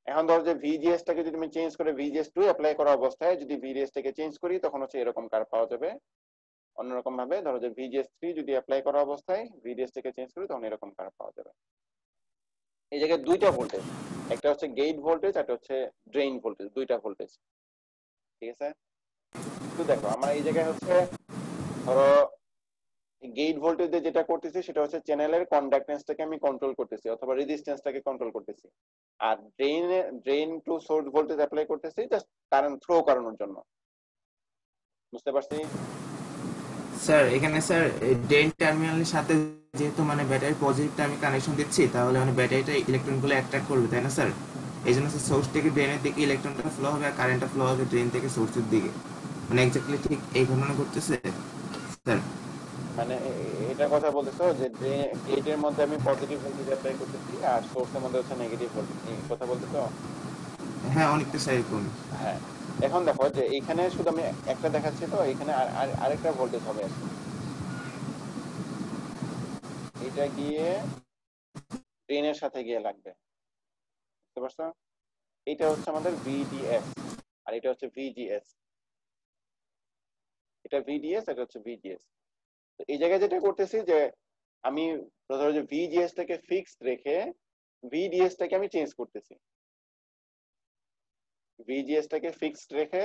এখন ধরো যে ভিজিএস টাকে যদি আমি চেঞ্জ করে ভিজিএস টু অ্যাপ্লাই করা অবস্থায় যদি ভিডিএস টাকে চেঞ্জ করি, তখন হচ্ছে এরকম কার পাওয়া যাবে। অন্যরকম ভাবে ধরো যে ভিজিএস থ্রি যদি অ্যাপ্লাই করা অবস্থায় ভিডিএস টাকে চেঞ্জ করি, তখন এরকম কার পাওয়া যাবে। এই জায়গায় দুইটা ভোল্টেজ একটা হচ্ছে গেট ভোল্টেজ একটা হচ্ছে ড্রেইন ভোল্টেজ দুইটা ভোল্টেজ ঠিক আছে? তো দেখো, আমার এই জায়গায় হচ্ছে ধরো গেট ভোল্টেজ যেটা করতেছি সেটা হচ্ছে চ্যানেলের কন্ডাক্টেন্সটাকে আমি কন্ট্রোল করতেছি, অথবা রেজিস্ট্যান্সটাকে কন্ট্রোল করতেছি। আর drain drain to source voltage apply করতেছি জাস্ট কারেন্ট থ্রো করানোর জন্য। বুঝতে পারছি? স্যার এখানে স্যার ড্রেন টার্মিনালের সাথে যেহেতু মানে ব্যাটারি পজিটিভটা আমি কানেকশন দিচ্ছি, তাহলে মানে ব্যাটারিটা ইলেকট্রনগুলো অ্যাট্রাক্ট করবে, তাই না স্যার এই জন্য সোর্স থেকে ড্রেনের দিকে ইলেকট্রনটা ফ্লো হবে আর কারেন্টটা ফ্লো হবে ড্রেন থেকে সোর্সের দিকে। মানে এক্স্যাক্টলি ঠিক এই ঘটনা করতেছে স্যার মানে এ- এ- এটা কথা বলতেছো যে গেটের মধ্যে আমি পজিটিভ ভোল্টেজ অ্যাপ্লাই করতেছি আর সোর্সের মধ্যে হচ্ছে নেগেটিভ ভোল্টেজ কথা বলতেছো? হ্যাঁ অনেকটা স্যার এরকম হ্যাঁ। এখন দেখো যে এখানে শুধু আমি একটা দেখাচ্ছি তো এখানে আর আর- আরেকটা ভোল্টেজ হবে। এটা গিয়ে ড্রেনের সাথে গিয়ে লাগবে। বুঝতে পারছ? এটা হচ্ছে আমাদের ভিডিএস আর এটা হচ্ছে ভিজিএস এটা ভিডিএস এটা হচ্ছে ভিজিএস এই জায়গায় যেটা করতেছি যে আমি ধরো যে ভিজিএস টাকে ফিক্সড রেখে ভিডিএস টাকে আমি চেঞ্জ করতেছি। ভিজিএস টাকে ফিক্সড রেখে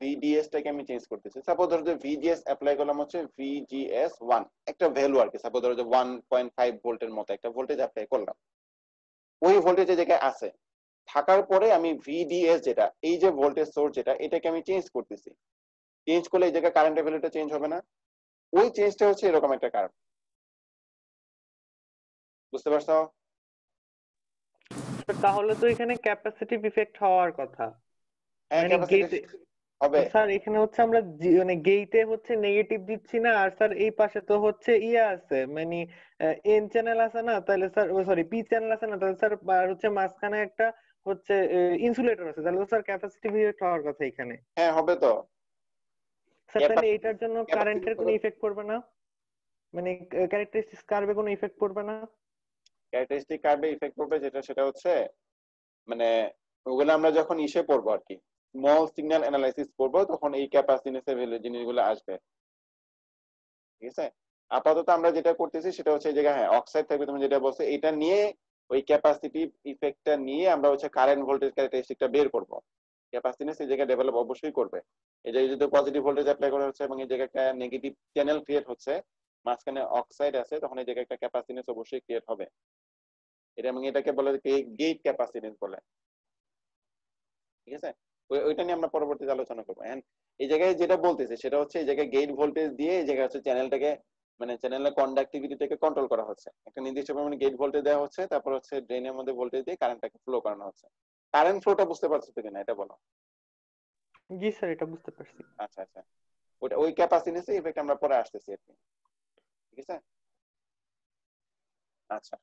ভিডিএস টাকে আমি চেঞ্জ করতেছি। সাপোজ ধরো যে ভিজিএস অ্যাপ্লাই করলাম হচ্ছে ভিজিএস ওয়ান একটা ভ্যালু আর কি সাপোজ ধরো যে ওয়ান পয়েন্ট ফাইভ ভোল্টের মতো একটা ভোল্টেজ অ্যাপ্লাই করলাম। ওই ভোল্টেজ জায়গায় আছে, থাকার পরে আমি ভিডিএস যেটা, এই যে ভোল্টেজ সোর্স যেটা, এটাকে আমি চেঞ্জ করতেছি। চেঞ্জ করলে এই জায়গায় কারেন্টের ভ্যালুটা চেঞ্জ হবে না। ওই চেঞ্জটা হচ্ছে এরকম একটা কারণ বুঝতে পারছ? তাহলে তো এখানে ক্যাপাসিটিভ ইফেক্ট হওয়ার কথা। হ্যাঁ মানে হবে। স্যার এখানে হচ্ছে আমরা মানে গেইটে হচ্ছে নেগেটিভ দিচ্ছি না আর স্যার এই পাশে তো হচ্ছে ইয়ে আছে মানে এন চ্যানেল আছে না তাহলে স্যার সরি পি চ্যানেল আছে না তাহলে স্যার আর হচ্ছে মাঝখানে একটা হচ্ছে ইনসুলেটর আছে তাহলে স্যার ক্যাপাসিটিভ ইফেক্ট হওয়ার কথা এখানে। হ্যাঁ হবে তো। স্যার তাহলে এটার জন্য কারেন্টের কোনো ইফেক্ট পড়বে না? মানে ক্যারেক্টারিস্টিক্স কার্ভে কোনো ইফেক্ট পড়বে না? ক্যারেক্টারিস্টিক কার্ভে ইফেক্ট করবে যেটা সেটা হচ্ছে মানে ওগুলো আমরা যখন ইসে পড়ব আর কি স্মল সিগন্যাল অ্যানালাইসিস করব তখন এই ক্যাপাসিনেসের ভ্যালু জিনিসগুলো আসবে। ঠিক আছে? আপাতত আমরা যেটা করতেছি সেটা হচ্ছে এই জায়গায় হ্যাঁ অক্সাইড থাকবে তুমি যেটা বলছো এটা নিয়ে ওই ক্যাপাসিটি ইফেক্টটা নিয়ে আমরা হচ্ছে কারেন্ট ভোল্টেজ ক্যারেক্টারিস্টিকটা বের করব। ক্যাপাসিটি সেই জায়গায় ডেভেলপ অবশ্যই করবে। এই যে যদি পজিটিভ ভোল্টেজ অ্যাপ্লাই করা হচ্ছে এবং এই জায়গায় একটা নেগেটিভ চ্যানেল ক্রিয়েট হচ্ছে, মাঝখানে অক্সাইড আছে, তখন এই জায়গায় একটা ক্যাপাসিটেন্স অবশ্যই ক্রিয়েট হবে। এটা এবং এটাকে বলে গেট ক্যাপাসিটেন্স বলে। ঠিক আছে? ওই- ওইটা নিয়ে আমরা পরবর্তীতে আলোচনা করব। এই জায়গায় যেটা বলতেছে, সেটা হচ্ছে এই জায়গায় গেট ভোল্টেজ দিয়ে এই জায়গায় হচ্ছে চ্যানেলটাকে মানে চ্যানেলের কন্ডাক্টিভিটিটাকে কন্ট্রোল করা হচ্ছে। একটা নির্দিষ্ট পরিমাণে গেট ভোল্টেজ দেওয়া হচ্ছে, তারপর হচ্ছে ড্রেনের মধ্যে ভোল্টেজ দিয়ে কারেন্টটাকে ফ্লো করানো হচ্ছে। কারেন্ট ফ্লোটা বুঝতে পারছ তো কিনা এটা বলো। জি স্যার এটা বুঝতে পারছি। আচ্ছা আচ্ছা। ওটা ওই ক্যাপাসিটেন্সে ইফেক্ট আমরা পরে আসতেছি আর কি। ঠিক আছে? আচ্ছা।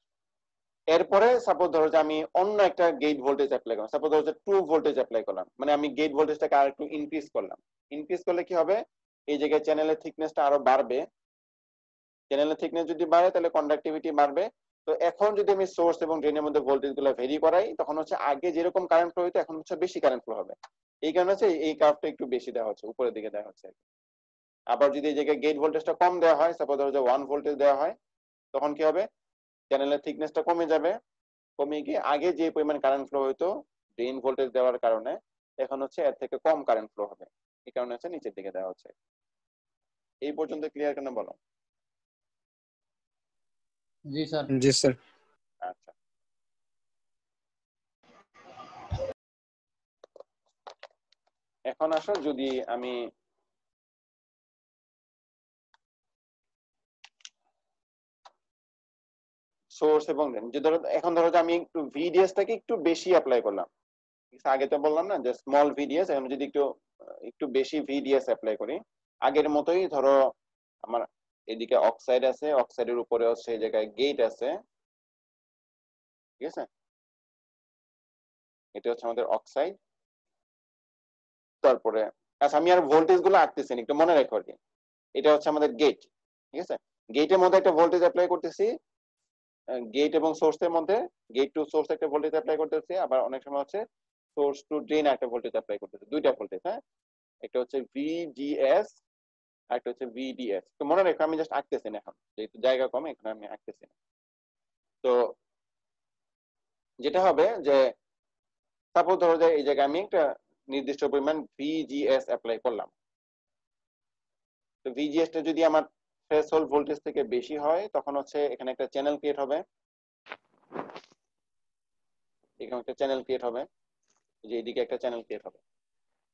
এরপরে সাপোজ ধরো যে আমি অন্য একটা গেট ভোল্টেজ অ্যাপ্লাই করলাম। সাপোজ ধরো যে টু ভোল্টেজ অ্যাপ্লাই করলাম। মানে আমি গেট ভোল্টেজটাকে আর একটু ইনক্রিজ করলাম। ইনক্রিজ করলে কি হবে? এই জায়গায় চ্যানেলের থিকনেসটা আরও বাড়বে। চ্যানেলের থিকনেস যদি বাড়ে তাহলে কন্ডাক্টিভিটি বাড়বে। তো এখন যদি আমি সোর্স এবং ড্রেনের মধ্যে ভোল্টেজগুলো ভেরি করাই, তখন হচ্ছে আগে যেরকম কারেন্ট ফ্লো হইতো, এখন হচ্ছে বেশি কারেন্ট ফ্লো হবে। এই কারণে হচ্ছে এই কার্ভটা একটু বেশি দেওয়া হচ্ছে, উপরের দিকে দেওয়া হচ্ছে। আবার যদি এই জায়গায় গেট ভোল্টেজটা কম দেওয়া হয় সাপোজ ধরো যে ওয়ান ভোল্টেজ দেওয়া হয়, তখন কি হবে? চ্যানেলের থিকনেসটা কমে যাবে। কমে গিয়ে আগে যে পরিমাণ কারেন্ট ফ্লো হইতো ড্রেন ভোল্টেজ দেওয়ার কারণে, এখন হচ্ছে এর থেকে কম কারেন্ট ফ্লো হবে। এই কারণে হচ্ছে নিচের দিকে দেওয়া হচ্ছে। এই পর্যন্ত ক্লিয়ার কেন বলো? জি স্যার। জি স্যার। আচ্ছা। এখন আসো যদি আমি সোর্স এবং যে ধরো এখন ধরো যে আমি একটু ভিডিএস টাকে একটু বেশি অ্যাপ্লাই করলাম। আগে তো বললাম না যে স্মল ভিডিএস এখন যদি একটু একটু বেশি ভিডিএস অ্যাপ্লাই করি আগের মতোই ধরো আমার এদিকে অক্সাইড আছে অক্সাইডের উপরে হচ্ছে এই জায়গায় গেট আছে। ঠিক আছে? এটা হচ্ছে আমাদের অক্সাইড তারপরে আচ্ছা আমি আর ভোল্টেজগুলো আঁকতেছি একটু মনে রাখো আর এটা হচ্ছে আমাদের গেট ঠিক আছে? গেটের মধ্যে একটা ভোল্টেজ অ্যাপ্লাই করতেছি। গেট এবং সোর্সের মধ্যে গেট টু সোর্স একটা ভোল্টেজ অ্যাপ্লাই করতেছি, আবার অনেক সময় হচ্ছে সোর্স টু ড্রেন একটা ভোল্টেজ অ্যাপ্লাই করতেছি, দুইটা ভোল্টেজ হ্যাঁ? একটা হচ্ছে ভিডিএস একটা হচ্ছে ভিডিএস তো মনে রেখো, আমি জাস্ট আঁকতেছি না এখন। যেহেতু জায়গা কম, এখানে আমি আঁকতেছি না। তো যেটা হবে যে সাপোজ ধরো যে এই জায়গায় আমি একটা নির্দিষ্ট পরিমাণ ভিজিএস অ্যাপ্লাই করলাম। তো ভিজিএস টা যদি আমার থ্রেশহোল্ড ভোল্টেজ থেকে বেশি হয়, তখন হচ্ছে এখানে একটা চ্যানেল ক্রিয়েট হবে। এখানে একটা চ্যানেল ক্রিয়েট হবে। যে এইদিকে একটা চ্যানেল ক্রিয়েট হবে।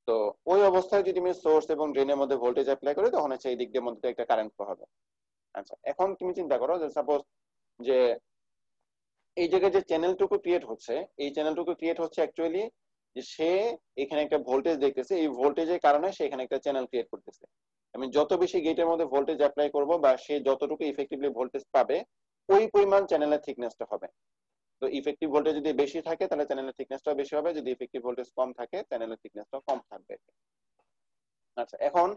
তো ওই অবস্থায় যদি আমি সোর্স এবং ড্রেনের মধ্যে ভোল্টেজ অ্যাপ্লাই করে, তখন হচ্ছে এই দিক দিয়ে মধ্যে একটা কারেন্ট ফ্লো হবে। আচ্ছা এখন তুমি চিন্তা করো যে সাপোজ যে এই জায়গায় যে চ্যানেলটুকু ক্রিয়েট হচ্ছে, এই চ্যানেলটুকু ক্রিয়েট হচ্ছে অ্যাকচুয়ালি যে সে এখানে একটা ভোল্টেজ দেখতেছে, এই ভোল্টেজের কারণে সে এখানে একটা চ্যানেল ক্রিয়েট করতেছে। আমি যত বেশি গেটের মধ্যে ভোল্টেজ অ্যাপ্লাই করব বা সে যতটুকু ইফেক্টিভলি ভোল্টেজ পাবে, ওই পরিমাণ চ্যানেলের থিকনেসটা হবে। তো ইফেক্টিভ ভোল্টেজ যদি বেশি থাকে, তাহলে চ্যানেলের থিকনেসটা বেশি হবে। যদি ইফেক্টিভ ভোল্টেজ কম থাকে চ্যানেলের থিকনেসটা কম থাকবে। আচ্ছা এখন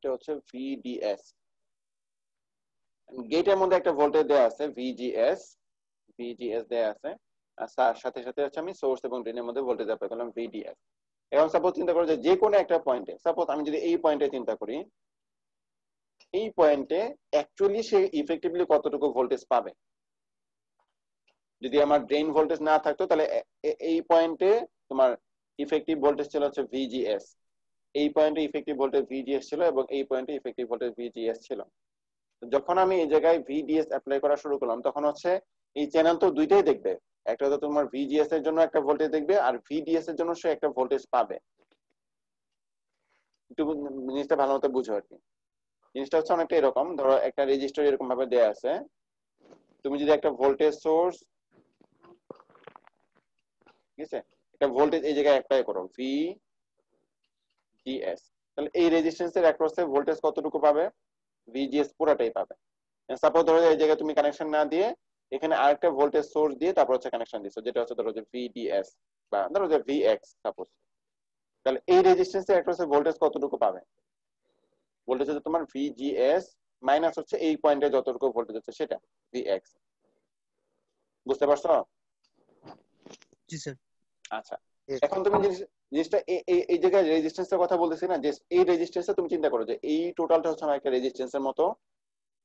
এটা হচ্ছে ভিডিএস গেটের মধ্যে একটা ভোল্টেজ দেওয়া আছে ভিজিএস ভিজিএস দেওয়া আছে। আর সাথে সাথে হচ্ছে আমি সোর্স এবং ড্রেনের মধ্যে ভোল্টেজ অ্যাপ্লাই করলাম ভিডিএস এখন সাপোজ চিন্তা করো যে যে কোনো একটা পয়েন্টে সাপোজ আমি যদি এই পয়েন্টে চিন্তা করি, এই পয়েন্টে অ্যাকচুয়ালি সে ইফেক্টিভলি কতটুকু ভোল্টেজ পাবে? যদি আমার ড্রেন ভোল্টেজ না থাকতো, তাহলে এই পয়েন্টে তোমার ইফেক্টিভ ভোল্টেজ ছিল হচ্ছে ভিজিএস এই পয়েন্টে ইফেক্টিভ ভোল্টেজ ভিজিএস ছিল এবং এই পয়েন্টে ইফেক্টিভ ভোল্টেজ ভিজিএস ছিল। যখন আমি এই জায়গায় ভিডিএস অ্যাপ্লাই করা শুরু করলাম, তখন হচ্ছে এই চ্যানেল তো দুইটাই দেখবে। একটা তো তোমার ভিজিএস এর জন্য একটা ভোল্টেজ দেখবে আর ভিডিএস এর জন্য সে একটা ভোল্টেজ পাবে। একটু জিনিসটা ভালো মতো বুঝো আর কি। জিনিসটা হচ্ছে অনেকটা এরকম। ধরো একটা রেজিস্টার এরকম ভাবে দেয়া আছে। তুমি যদি একটা ভোল্টেজ সোর্স ঠিক আছে? একটা ভোল্টেজ এই জায়গায় অ্যাপ্লাই করো। ভি ডিএস তাহলে এই রেজিস্ট্যান্সের অ্যাক্রসে ভোল্টেজ কতটুকু পাবে? ভিজিএস পুরাটাই পাবে। সাপোজ ধরো এই জায়গায় তুমি কানেকশন না দিয়ে এখানে আরেকটা ভোল্টেজ সোর্স দিয়ে তারপর হচ্ছে কানেকশন দিছো যেটা হচ্ছে ধরো যে ভিডিএস বা ধরো যে ভিএক্স সাপোজ তাহলে এই রেজিস্ট্যান্সে অ্যাক্রসে ভোল্টেজ কতটুকু পাবে? ভোল্টেজ হচ্ছে তোমার ভিজিএস মাইনাস হচ্ছে এই পয়েন্টে যতটুকু ভোল্টেজ হচ্ছে সেটা ভিএক্স বুঝতে পারছ? জি স্যার আচ্ছা। এখন তুমি জিনিসটা এই- এই জায়গায় রেজিস্ট্যান্সের কথা বলতেছি না যে এই রেজিস্ট্যান্সে তুমি চিন্তা করো যে এই টোটালটা হচ্ছে আমার একটা রেজিস্ট্যান্সের মতো।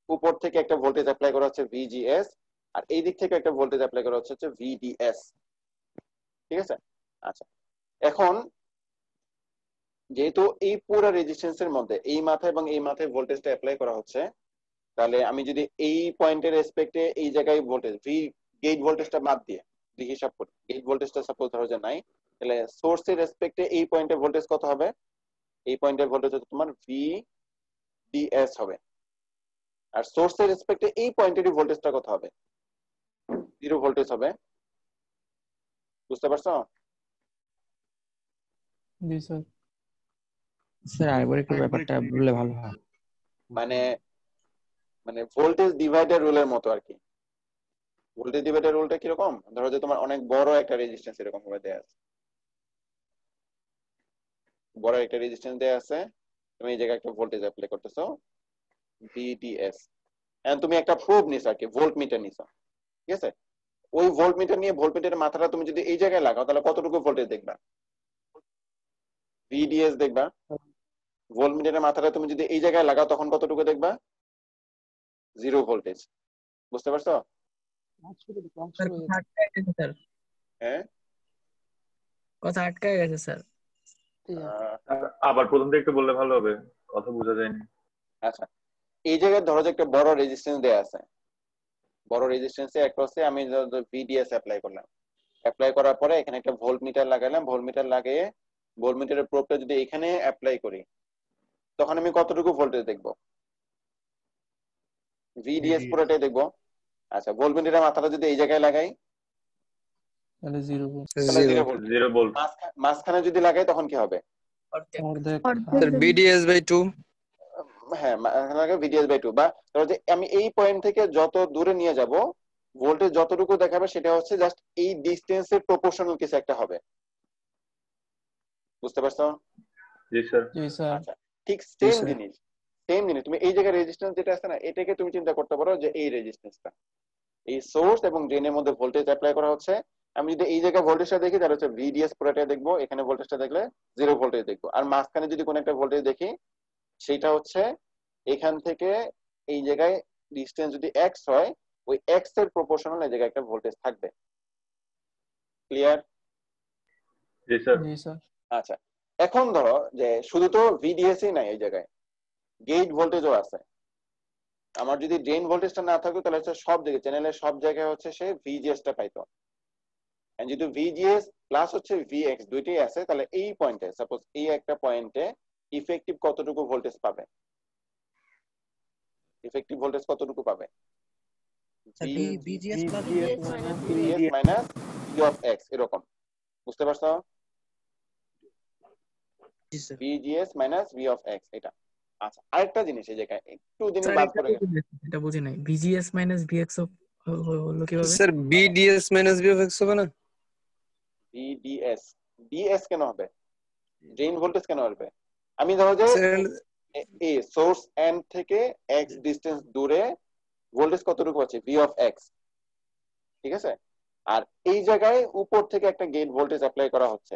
উপর থেকে একটা ভোল্টেজ অ্যাপ্লাই করা হচ্ছে ভিজিএস আর এই দিক থেকে একটা ভোল্টেজ অ্যাপ্লাই করা হচ্ছে ভিডিএস ঠিক আছে? আচ্ছা এখন যেহেতু এই পুরো রেজিস্ট্যান্সের মধ্যে, এই মাথায় এবং এই মাথায় ভোল্টেজটা অ্যাপ্লাই করা হচ্ছে, তাহলে আমি যদি এই পয়েন্টের রেসপেক্টে এই জায়গায় ভোল্টেজ ভি গেট ভোল্টেজটা বাদ দিয়ে, যদি হিসাব করি গেট ভোল্টেজটা সাপোজ ধরো যে নাই তাহলে সোর্স এর রেসপেক্টে এই পয়েন্টের ভোল্টেজ কত হবে? এই পয়েন্টের ভোল্টেজ হচ্ছে তোমার ভি ডিএস হবে। আর সোর্সের রেসপেক্টে এই পয়েন্টেরই ভোল্টেজটা কত হবে? জিরো ভোল্টেজ হবে। বুঝতে পারছ? জি স্যার। স্যার আরেকবার একটু ব্যাপারটা বললে ভালো হয়। মানে মানে ভোল্টেজ ডিভাইডার রুলের মতো আর কি। ভোল্টেজ ডিভাইডার রুলটা কীরকম? ধরো যে তোমার অনেক বড় একটা রেজিস্ট্যান্স এরকম ভাবে দেয়া আছে। বড় একটা রেজিস্ট্যান্স দেয়া আছে তুমি এই জায়গায় একটা ভোল্টেজ অ্যাপ্লাই করতেছো ভিডিএস এন্ড তুমি একটা প্রুভ নিছো আর কি ভোল্ট মিটার নিছো ঠিক আছে? ওই ভোল্ট মিটার নিয়ে ভোল্ট মিটারের মাথাটা তুমি যদি এই জায়গায় লাগাও তাহলে কতটুকু ভোল্টেজ দেখবা? ভিডিএস দেখবা। ভোল্ট মিটারের মাথাটা তুমি যদি এই জায়গায় লাগাও তখন কতটুকু দেখবা? জিরো ভোল্টেজ বুঝতে পারছ? স্যার কথা আটকায় গেছে স্যার। আবার প্রথম থেকে একটু বললে ভালো হবে কথা বোঝা যায়নি। আচ্ছা এই জায়গায় ধরো যে একটা বড় রেজিস্ট্যান্স দেয়া আছে। বড় রেজিস্ট্যান্সে অ্যাক্রসে আমি ভিডিএস অ্যাপ্লাই করলাম। অ্যাপ্লাই করার পরে এখানে একটা ভোল্ট মিটার লাগালাম ভোল্ট মিটার লাগিয়ে ভোল্ট মিটারের প্রোবটা যদি এখানে অ্যাপ্লাই করি তখন আমি কতটুকু ভোল্টেজ দেখব? ভিডিএস পুরোটাই দেখব। আচ্ছা ভোল্ট মিটারের মাথাটা যদি এই জায়গায় লাগাই তাহলে জিরো তাহলে জিরো ভোল্ট বল মাঝখানে যদি লাগাই তখন কি হবে? অর্ধেক। স্যার বিডিএস বাই টু হ্যাঁ ভিডিএস বাই টু বা ধরো যে আমি এই পয়েন্ট থেকে যত দূরে নিয়ে যাব ভোল্টেজ যতটুকু দেখাবে সেটা হচ্ছে জাস্ট এই ডিস্টেন্সের প্রপোর্শনাল কিছু একটা হবে। বুঝতে পারছ? জি স্যার জি স্যার আচ্ছা ঠিক সেম জিনিস সেম জিনিস। তুমি এই জায়গায় রেজিস্ট্যান্স যেটা আছে না এটাকে তুমি চিন্তা করতে পারো যে এই রেজিস্ট্যান্সটা এই সোর্স এবং ড্রেনের মধ্যে ভোল্টেজ অ্যাপ্লাই করা হচ্ছে আমি যদি এই জায়গায় ভোল্টেজটা দেখি তাহলে হচ্ছে ভিডিএস পুরোটা দেখব। এখানে ভোল্টেজটা দেখলে জিরো ভোল্টেজ দেখব। আর মাঝখানে যদি কোনো একটা ভোল্টেজ দেখি সেটা হচ্ছে এখান থেকে এই জায়গায় ডিস্টেন্স যদি এক্স হয় ওই এক্সের প্রপোর্শনাল এই জায়গায় একটা ভোল্টেজ থাকবে। ক্লিয়ার জি স্যার জি স্যার আচ্ছা। এখন ধরো যে শুধু তো ভিডিএসই নাই এই জায়গায় গেট ভোল্টেজও আছে। আমার যদি ড্রেন ভোল্টেজটা না থাকতো তাহলে হচ্ছে সব জায়গায় চ্যানেলের সব জায়গায় হচ্ছে সে ভিজিএস টা পাইতো। And যেহেতু ভিজিএস প্লাস হচ্ছে ভিএক্স দুইটাই আছে তাহলে এই পয়েন্টে সাপোজ এই একটা পয়েন্টে ইফেক্টিভ কতটুকু ভোল্টেজ পাবে ইফেক্টিভ ভোল্টেজ কতটুকু পাবে VGS minus V of X এরকম বুঝতে পারছ VGS minus V of X এটা আচ্ছা আরেকটা জিনিস এই জায়গায় একটু বাদ করে এটা বুঝি নাই ভিজিএস মাইনাস ভিএক্স হলো কীভাবে স্যার বিডিএস মাইনাস বিএফএক্স হবে না ভিডিএস ডিএস কেন হবে? ড্রেন ভোল্টেজ কেন হবে আমি ধরো যে এ সোর্স এন্ড থেকে এক্স ডিস্টেন্স দূরে ভোল্টেজ কতটুকু আছে ভি অফ এক্স ঠিক আছে? আর এই জায়গায় উপর থেকে একটা গেট ভোল্টেজ অ্যাপ্লাই করা হচ্ছে।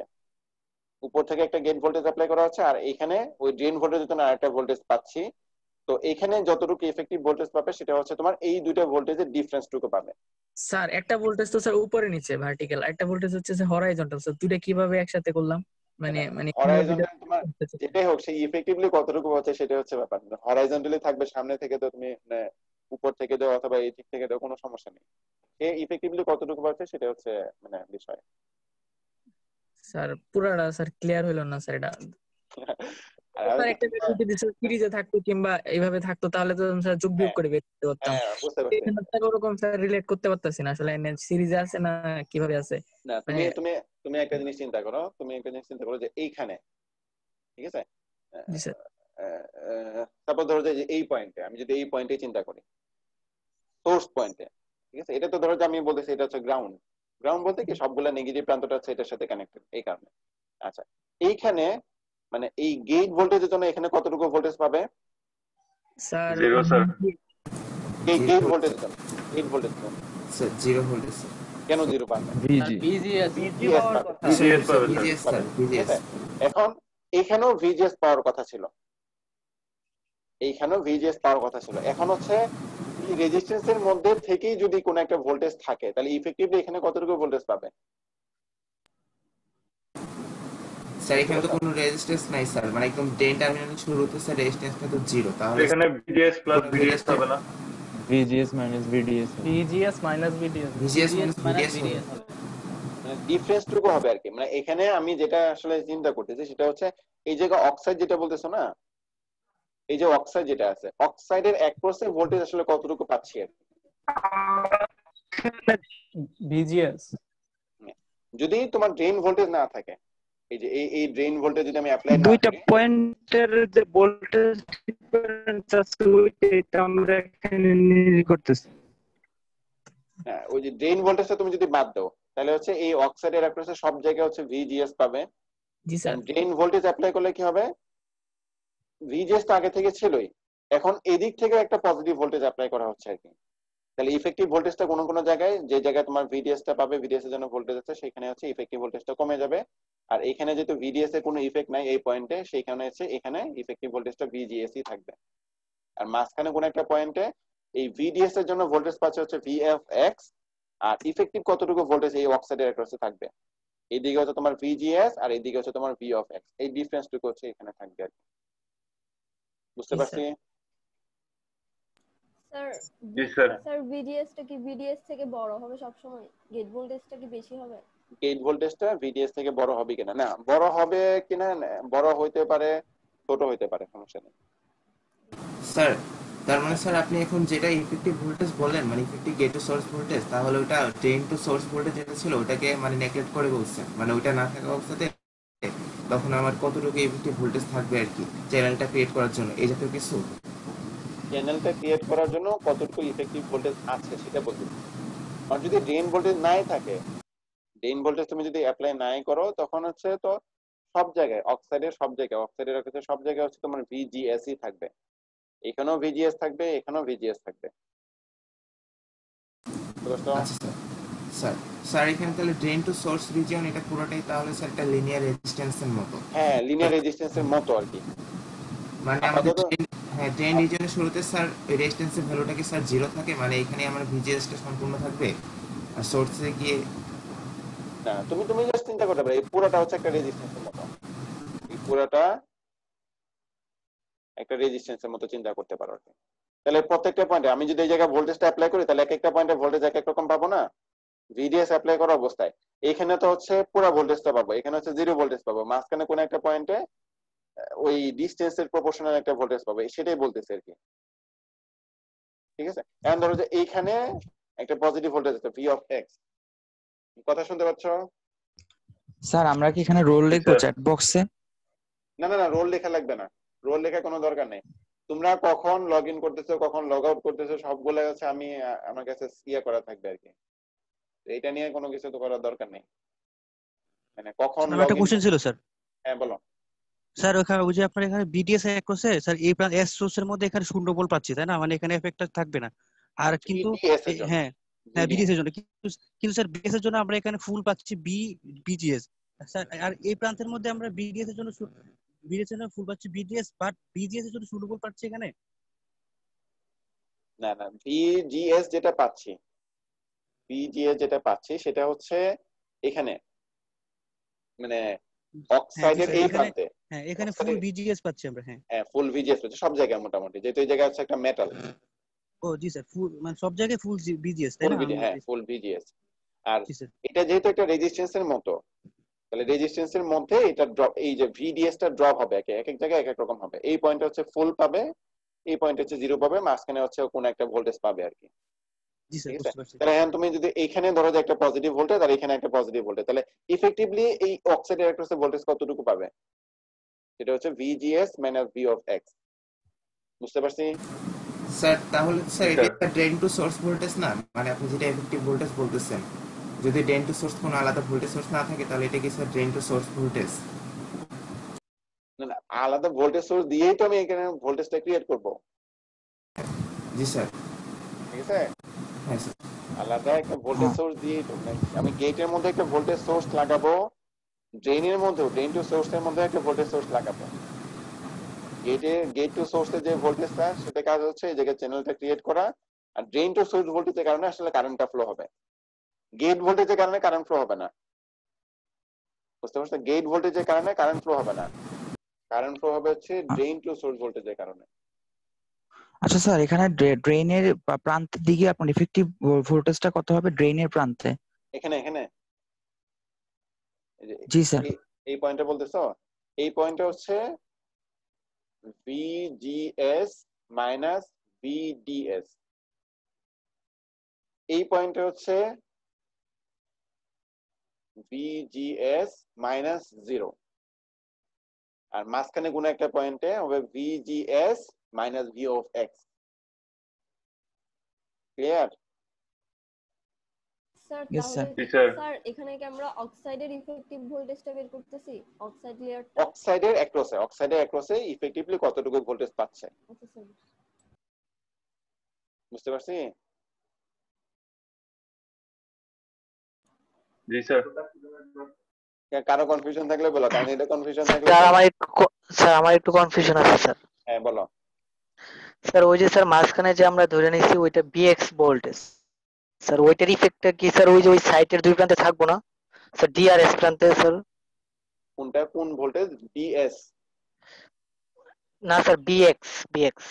উপর থেকে একটা গেট ভোল্টেজ অ্যাপ্লাই করা হচ্ছে আর এখানে ওই ড্রেন ভোল্টেজ জন্য আরেকটা ভোল্টেজ পাচ্ছি। তো এখানে যতটুকু এফেক্টিভ ভোল্টেজ পাবে সেটা হচ্ছে তোমার এই দুইটা ভোল্টেজের ডিফারেন্সটুকু পাবে। স্যার একটা ভোল্টেজ তো স্যার উপরে নিচে ভার্টিক্যাল একটা ভোল্টেজ হচ্ছে স্যার হরাইজন্টাল স্যার দুইটা কীভাবে একসাথে করলাম? মানে মানে হরাইজন্টাল তোমার যেটাই হোক সেই ইফেক্টিভলি কতটুকু হচ্ছে সেটা হচ্ছে ব্যাপার। হরাইজন্টালি থাকবে সামনে থেকে তো তুমি মানে উপর থেকে দাও অথবা এই দিক থেকে দাও কোনো সমস্যা নেই। সে ইফেক্টিভলি কতটুকু পাচ্ছে সেটা হচ্ছে মানে বিষয়। স্যার পুরাটা স্যার ক্লিয়ার হইল না স্যার এটা। স্যার সিরিজে থাকতো কিংবা এইভাবে থাকতো তাহলে তো স্যার যোগ বিয়োগ করে বের করতে পারতাম। হ্যাঁ ওরকম স্যার রিলেট করতে পারতাছি না। আসলে সিরিজে আছে না কীভাবে আছে? না তুমি মানে- তুমি তুমি একটা জিনিস চিন্তা করো তুমি একটা জিনিস চিন্তা করো যে এইখানে ঠিক আছে? তারপর ধরো যে এই পয়েন্টে আমি যদি এই পয়েন্টে চিন্তা করি সোর্স পয়েন্টে ঠিক আছে? এটা তো ধরো যে আমি বলতেছি এটা হচ্ছে গ্রাউন্ড গ্রাউন্ড বলতে কি? সবগুলা নেগেটিভ প্রান্তটা হচ্ছে এটার সাথে কানেক্টেড এই কারণে। আচ্ছা এইখানে মানে এই গেট ভোল্টেজের জন্য এখানে কতটুকু ভোল্টেজ পাবে? স্যার জিরো স্যার এই গেট ভোল্টেজের জন্য গেট জন্য। স্যার জিরো ভোল্টেজ কেন জিরো পাবে? VGS sir. VGS sir VGS এখন এখানেও ভিজিএস পাওয়ার কথা ছিল। এইখানেও ভিজিএস পাওয়ার কথা ছিল। এখন হচ্ছে এই রেজিস্ট্যান্সের মধ্যে থেকেই যদি কোনো একটা ভোল্টেজ থাকে তাহলে ইফেক্টিভলি এখানে কতটুকু ভোল্টেজ পাবে? স্যার এখানে তো কোনো রেজিস্ট্যান্স নাই স্যার মানে একদম ড্রেন টার্মিনাল শুরুতে স্যার রেজিস্ট্যান্সটা তো জিরো তাহলে এখানে ভিজিএস প্লাস ভিডিএস হবে না? VGS minus VDS VGS minus VDS VGS minus VDS difference টুকু হবে আর কি। মানে এখানে আমি যেটা আসলে চিন্তা করতেছি সেটা হচ্ছে এই জায়গায় অক্সাইড যেটা বলতেছো না? এই যে অক্সাইড যেটা আছে অক্সাইডের এক পার্সেন্ট ভোল্টেজ আসলে কতটুকু পাচ্ছি আর কি? ভিজিএস যদি তোমার ড্রেন ভোল্টেজ না থাকে এই যে এই এই ড্রেন ভোল্টেজ যদি আমি অ্যাপ্লাই দুইটা পয়েন্টের যে ভোল্টেজ ডিফারেন্স আছে ওইটা আমরা এখানে নির্ণয় করতেছি। হ্যাঁ ওই যে ড্রেন ভোল্টেজটা তুমি যদি বাদ দাও তাহলে হচ্ছে এই অক্সাইডের অ্যাক্রসে সব জায়গায় হচ্ছে ভিজিএস পাবে। জি স্যার। ড্রেন ভোল্টেজ অ্যাপ্লাই করলে কি হবে? ভিজিএস তো আগে থেকে ছিলই। এখন এদিক থেকে একটা পজিটিভ ভোল্টেজ অ্যাপ্লাই করা হচ্ছে আর কি। তাহলে ইফেক্টিভ ভোল্টেজটা কোনো কোনো জায়গায় যে জায়গায় তোমার ভিডিএস টা পাবে ভিডিএস এর জন্য ভোল্টেজ আছে সেখানে হচ্ছে ইফেক্টিভ ভোল্টেজটা কমে যাবে। আর এখানে যেহেতু ভিডিএস এর কোনো ইফেক্ট নাই এই পয়েন্টে সেইখানে হচ্ছে এখানে ইফেক্টিভ ভোল্টেজটা ভিজিএসই থাকবে। আর মাঝখানে কোনো একটা পয়েন্টে এই ভিডিএস এর জন্য ভোল্টেজ পাচ্ছে হচ্ছে ভিএফএক্স আর ইফেক্টিভ কতটুকু ভোল্টেজ এই অক্সাইডের অ্যাক্রসে থাকবে? এইদিকে হচ্ছে তোমার ভিজিএস আর এইদিকে হচ্ছে তোমার ভি অফ এক্স এই ডিফারেন্সটুকু হচ্ছে এখানে থাকবে। বুঝতে পারছি? স্যার জি স্যার স্যার ভিডিএস টা কি ভিডিএস থেকে বড় হবে সব সময় গেট ভোল্টেজটা কি বেশি হবে? গেট ভোল্টেজটা ভিডিএস থেকে বড় হবে কিনা? না বড় হবে কিনা বড় হইতে পারে ছোট হইতে পারে সমস্যা নেই। স্যার তার মানে স্যার আপনি এখন যেটা ইফেক্টিভ ভোল্টেজ বললেন মানে effective gate to source voltage তাহলে ওটা ড্রেন টু সোর্স ভোল্টেজ যেটা ছিল ওটাকে মানে নেগলেক্ট করে বলছেন। মানে ওটা না থাকা অবস্থাতে তখন আমার কতটুকু ইফেক্টিভ ভোল্টেজ থাকবে আর কি চ্যানেলটা ক্রিয়েট করার জন্য এই জাতীয় কিছু? চ্যানেলটা ক্রিয়েট করার জন্য কতটুকু ইফেক্টিভ ভোল্টেজ আছে সেটা বলতে আর যদি ড্রেন ভোল্টেজ নাই থাকে ড্রেন ভোল্টেজ তুমি যদি অ্যাপ্লাই নাই করো তখন হচ্ছে তো সব জায়গায় অক্সাইডের সব জায়গায় অক্সাইডের কাছে সব জায়গায় হচ্ছে তোমার ভিজিএসই থাকবে। এখানেও ভিজিএস থাকবে এখানেও ভিজিএস থাকবে। আচ্ছা স্যার। স্যার স্যার এখানে তাহলে ড্রেন টু সোর্স রিজিয়ন এটা পুরোটাই তাহলে স্যার একটা লিনিয়ার রেজিস্ট্যান্সের মতো। হ্যাঁ লিনিয়ার রেজিস্ট্যান্সের মতো আর কি। মানে আমাদের হ্যাঁ ড্রেন রিজিয়নের শুরুতে স্যার রেজিস্ট্যান্সের ভ্যালুটা কি স্যার জিরো থাকে? মানে এখানে আমার ভিজিএসটা সম্পূর্ণ থাকবে? আর সোর্সে গিয়ে না তুমি তুমি জাস্ট চিন্তা করতে পারো এই পুরোটা হচ্ছে একটা রেজিস্ট্যান্সের মতো। এই পুরোটা একটা রেজিস্ট্যান্সের মতো চিন্তা করতে পারো তাহলে প্রত্যেকটা পয়েন্টে আমি যদি এই জায়গায় ভোল্টেজটা অ্যাপ্লাই করি তাহলে এক একটা পয়েন্টে ভোল্টেজ এক এক রকম পাবো না? ভিডিএস অ্যাপ্লাই করা অবস্থায়। এখানে তো হচ্ছে পুরো ভোল্টেজটা পাবো এখানে হচ্ছে জিরো ভোল্টেজ পাবো। মাঝখানে কোনো একটা পয়েন্টে ওই ডিস্টেন্সের প্রপোর্শনাল একটা ভোল্টেজ পাবো সেটাই বলতেছে আর কি। ঠিক আছে? এখন ধরো যে এইখানে একটা পজিটিভ ভোল্টেজ আছে ভি অফ এক্স কথা শুনতে পাচ্ছ? স্যার আমরা কি এখানে রোল লিখব চ্যাট বক্সে না না না রোল লেখা লাগবে না। রোল লেখা কোনো দরকার নেই। তোমরা কখন লগ ইন করতেছো কখন লগ আউট করতেছো সবগুলো হচ্ছে আমি আমার কাছে ইয়ে করা থাকবে আর কি। এইটা নিয়ে কোনো কিছু তো করার দরকার নেই। মানে কখন একটা কোশ্চেন ছিল স্যার। হ্যাঁ বলো। স্যার ওখানে ওই যে আপনার এখানে বিডিএস এক করছে স্যার এই প্রান্ত এস সোর্সের মধ্যে এখানে শূন্য বল পাচ্ছি তাই না? মানে এখানে এফেক্টটা থাকবে না। আর কিন্তু এর। হ্যাঁ হ্যাঁ বিডিএস এর জন্য। কিন্তু স্যার বিটিএস এর জন্য আমরা এখানে ফুল পাচ্ছি বি বিজিএস স্যার আর এই প্রান্তের মধ্যে আমরা বিডিএস এর জন্য বিডিএস এর জন্য ফুল পাচ্ছি বিডিএস বাট বিজিএস এর জন্য শূন্য বল পাচ্ছি এখানে? না না বিজিএস যেটা পাচ্ছি বিজিএস যেটা পাচ্ছি সেটা হচ্ছে এখানে। মানে অক্সাইডের এই এখানে প্রান্তে। হ্যাঁ এখানে ফুল বিজিএস পাচ্ছি আমরা হ্যাঁ। হ্যাঁ ফুল ভিজিএস হচ্ছে সব জায়গায় মোটামুটি। যেহেতু এই জায়গায় হচ্ছে একটা মেটাল ও জি স্যার ফুল মানে সব জায়গায় ফুল বিজিএস তাই না? হ্যাঁ ফুল ভিজিএস আর এটা যেহেতু একটা রেজিস্ট্যান্সের মতো তাহলে রেজিস্ট্যান্সের মধ্যে এটা ড্রপ এই যে ভিডিএস টা ড্রপ হবে এক এক জায়গায় এক এক রকম হবে। এই পয়েন্ট হচ্ছে ফুল পাবে এই পয়েন্ট হচ্ছে জিরো পাবে মাঝখানে হচ্ছে কোনো একটা ভোল্টেজ পাবে আর কি। তাহলে এখন তুমি যদি এইখানে ধরো যে একটা পজিটিভ ভোল্টেজ আর এখানে একটা পজিটিভ ভোল্টেজ তাহলে ইফেক্টিভলি এই অক্সাইড ইলেকট্রোসের ভোল্টেজ কতটুকু পাবে? সেটা হচ্ছে VGS minus V of X বুঝতে পারছি? স্যার তাহলে স্যার এটা একটা ড্রেন টু সোর্স ভোল্টেজ না? মানে আপনি যেটা এফেক্টিভ ভোল্টেজ বলতেছেন যদি ড্রেন টু সোর্স কোনো আলাদা ভোল্টেজ সোর্স না থাকে তাহলে এটা কি sir drain to source voltage না না আলাদা ভোল্টেজ সোর্স দিয়েই তো আমি এখানে ভোল্টেজটা ক্রিয়েট করব। জি স্যার। ঠিক আছে? আলাদা একটা ভোল্টেজ সোর্স মানে আমি গেটের মধ্যে একটা ভোল্টেজ সোর্স লাগাবো ড্রেনের মধ্যেও ড্রেন টু সোর্সের মধ্যে একটা ভোল্টেজ সোর্স লাগাবো। গেটে গেট টু সোর্সের যে ভোল্টেজটা সেটা কাজ হচ্ছে এই জায়গায় চ্যানেলটা ক্রিয়েট করা আর ড্রেন টু সোর্স ভোল্টেজের কারণে আসলে কারেন্টটা ফ্লো হবে। গেট ভোল্টেজের কারণে কারেন্ট ফ্লো হবে না। বুঝতে পারছ গেট ভোল্টেজের কারণে কারেন্ট ফ্লো হবে না। কারেন্ট ফ্লো হবে হচ্ছে ড্রেন টু সোর্স ভোল্টেজের কারণে। আচ্ছা স্যার এখানে ড্রেনের প্রান্তের দিকে আপনার ইফেক্টিভ ভোল্টেজটা কত হবে ড্রেনের প্রান্তে? এখানে এখানে। জি স্যার। এই- পয়েন্টটা বলতেছো? এই পয়েন্টটা হচ্ছে ভিজিএস মাইনাস ভিডিএস এই পয়েন্টটা হচ্ছে ভিজিএস মাইনাস জিরো আর মাঝখানে কোনো একটা পয়েন্টে হবে VGS minus V of X clear sir Yes, sir. তাহলে জি, স্যার। স্যার এখানে কি আমরা অক্সাইডের ইফেক্টিভ ভোল্টেজটা বের করতেছি? অক্সাইড লেয়ারটা অক্সাইডের অ্যাক্রসে অক্সাইডের অ্যাক্রসে ইফেক্টিভলি কতটুকু ভোল্টেজ পাচ্ছে? আচ্ছা বুঝতে পারছি? জি স্যার কারও কনফিউশন থাকলে বলো কারণ এটা কনফিউশন থাকলে স্যার আমার একটু স্যার আমার একটু কনফিউশন আছে স্যার হ্যাঁ বলো। স্যার ওই যে স্যার মাঝখানে যে আমরা ধরে নিয়েছি ওইটা বিএক্স ভোল্টেজ স্যার ওইটার ইফেক্টটা কি স্যার ওই যে ওই সাইটের দুই প্রান্তে থাকব না? স্যার ডিআরএস প্রান্তে স্যার কোনটা কোন ভোল্টেজ বিএস না স্যার বিএক্স বিএক্স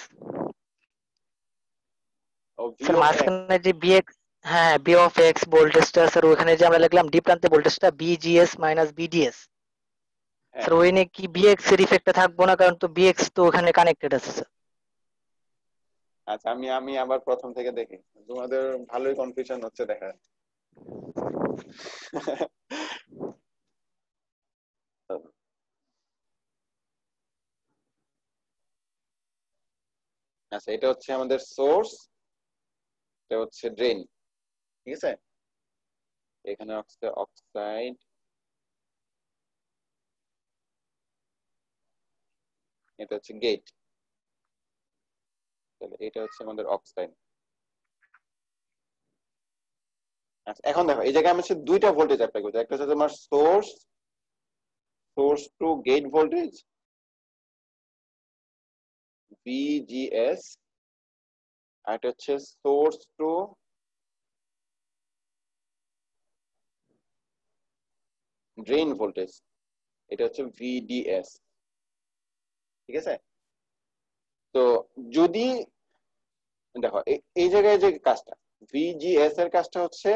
ও স্যার VOX মাঝখানে যে বিএক্স হ্যাঁ বি অফ এক্স ভোল্টেজটা স্যার ওখানে যে আমরা লিখলাম ডি প্রান্তে ভোল্টেজটা বিজিএস মাইনাস বিডিএস হ্যাঁ। স্যার ওই নিয়ে কি বিএক্স এর ইফেক্টটা থাকব না কারণ তো বিএক্স তো ওখানে কানেক্টেড আছে স্যার আচ্ছা আমি আমি আবার প্রথম থেকে দেখি। তোমাদের ভালোই কনফিউশন হচ্ছে, দেখা আচ্ছা এটা হচ্ছে আমাদের সোর্স এটা হচ্ছে ড্রেন ঠিক আছে? এখানে অক্সাইড এটা হচ্ছে গেট তাহলে এটা হচ্ছে আমাদের অক্সাইড আচ্ছা এখন দেখো, এই জায়গায় আমি হচ্ছে দুইটা ভোল্টেজ অ্যাপ্লাই করছি। একটা হচ্ছে তোমার source source to gate voltage VGS আর এটা হচ্ছে সোর্স টু ড্রেন ভোল্টেজ এটা হচ্ছে ভিডিএস ঠিক আছে? তো যদি, দেখো এই জায়গায় যে কাজটা ভিজিএস এর কাজটা হচ্ছে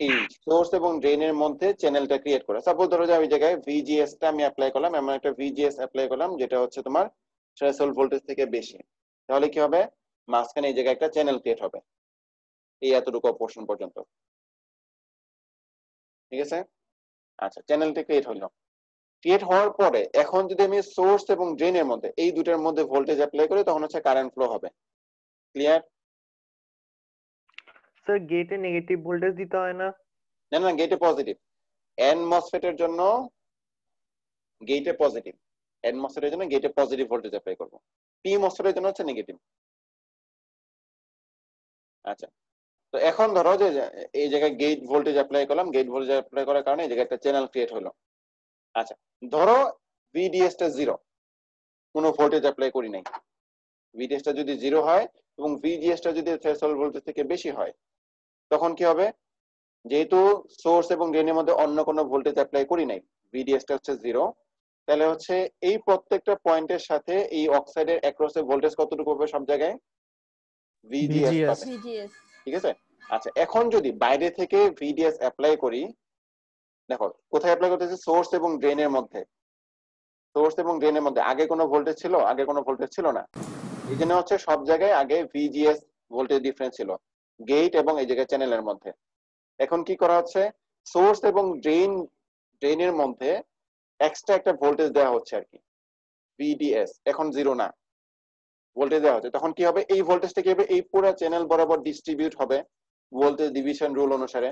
এই সোর্স এবং ড্রেনের মধ্যে চ্যানেলটা ক্রিয়েট করা। সাপোজ ধরো যে আমি জায়গায় ভিজিএস টা আমি অ্যাপ্লাই করলাম, এমন একটা ভিজিএস অ্যাপ্লাই করলাম, যেটা হচ্ছে তোমার থ্রেশহোল্ড ভোল্টেজ থেকে বেশি। তাহলে কি হবে? মাঝখানে এই জায়গায় একটা চ্যানেল ক্রিয়েট হবে। এই এতটুকু পোর্শন পর্যন্ত। ঠিক আছে? আচ্ছা চ্যানেলটা ক্রিয়েট হলো। ক্রিয়েট হওয়ার পরে এখন যদি আমি সোর্স এবং ড্রেনের মধ্যে এই দুটার মধ্যে ভোল্টেজ অ্যাপ্লাই করি তখন হচ্ছে কারেন্ট ফ্লো হবে। ক্লিয়ার স্যার গেটে নেগেটিভ ভোল্টেজ দিতে হয় না? না না গেটে পজিটিভ এন মসফেটের জন্য গেটে পজিটিভ এন মসফেটের জন্য গেটে পজিটিভ ভোল্টেজ অ্যাপ্লাই করব। পি মসফেটের জন্য হচ্ছে নেগেটিভ আচ্ছা। তো এখন ধরো যে যে এই জায়গায় গেট ভোল্টেজ অ্যাপ্লাই করলাম গেট ভোল্টেজ অ্যাপ্লাই করার কারণে এই জায়গায় একটা চ্যানেল ক্রিয়েট হলো। আচ্ছা ধরো ভিডিএস টা জিরো কোনো ভোল্টেজ অ্যাপ্লাই করি নাই। ভিডিএস টা যদি জিরো হয় এবং ভিজিএস টা যদি থ্রেশহোল্ড ভোল্টেজ থেকে বেশি হয় তখন কি হবে? যেহেতু সোর্স এবং ড্রেনের মধ্যে অন্য কোনো ভোল্টেজ অ্যাপ্লাই করি নাই ভিডিএস টা হচ্ছে জিরো তাহলে হচ্ছে এই প্রত্যেকটা পয়েন্টের সাথে এই অক্সাইডের অ্যাক্রসে ভোল্টেজ কতটুকু হবে সব জায়গায়? ভিজিএস VGS ঠিক আছে? আচ্ছা এখন যদি বাইরে থেকে ভিডিএস অ্যাপ্লাই করি দেখো, কোথায় অ্যাপ্লাই করতেছি সোর্স এবং ড্রেনের মধ্যে। সোর্স এবং ড্রেনের মধ্যে। আগে কোনো ভোল্টেজ ছিল? আগে কোনো ভোল্টেজ ছিল না। জন্য হচ্ছে সব জায়গায় আগে ভিজিএস ভোল্টেজ ডিফারেন্স ছিল। গেট এবং এই জায়গায় চ্যানেলের মধ্যে। এখন কি করা হচ্ছে? সোর্স এবং ড্রেন ড্রেনের মধ্যে এক্সট্রা একটা ভোল্টেজ দেওয়া হচ্ছে আর কি। ভিডিএস এখন জিরো না। ভোল্টেজ দেওয়া হচ্ছে। তখন কি হবে? এই ভোল্টেজটা কি হবে? এই পুরো চ্যানেল বরাবর ডিস্ট্রিবিউট হবে ভোল্টেজ ডিভিশন রুল অনুসারে।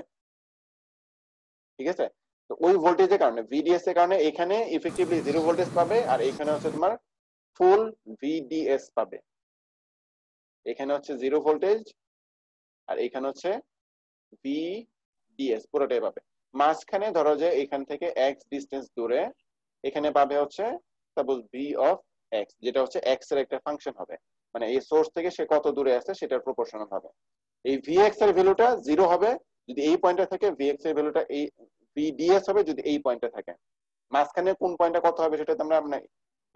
ঠিক আছে? ওই ভোল্টেজের কারণে ভিডিএস এর কারণে এখানে ইফেক্টিভলি জিরো ভোল্টেজ পাবে আর এখানে হচ্ছে তোমার ফুল ভিডিএস পাবে। এখানে হচ্ছে জিরো ভোল্টেজ আর এখানে হচ্ছে ভিডিএস পুরোটাই পাবে। মাঝখানে ধরো যে এখান থেকে এক্স ডিস্টেন্স দূরে, এখানে পাবে হচ্ছে সাপোজ ভি অফ এক্স যেটা হচ্ছে এক্সের একটা ফাংশন হবে। মানে এই সোর্স থেকে সে কত দূরে আছে সেটার প্রপোর্শনাল হবে। এই ভি এক্সের ভ্যালুটা জিরো হবে, যদি এই পয়েন্টে থেকে ভি এক্সের ভ্যালুটা এই ভিডিএস হবে যদি এই পয়েন্টে থাকে। মাঝখানে কোন পয়েন্টে কত হবে সেটা তোমরা আমরা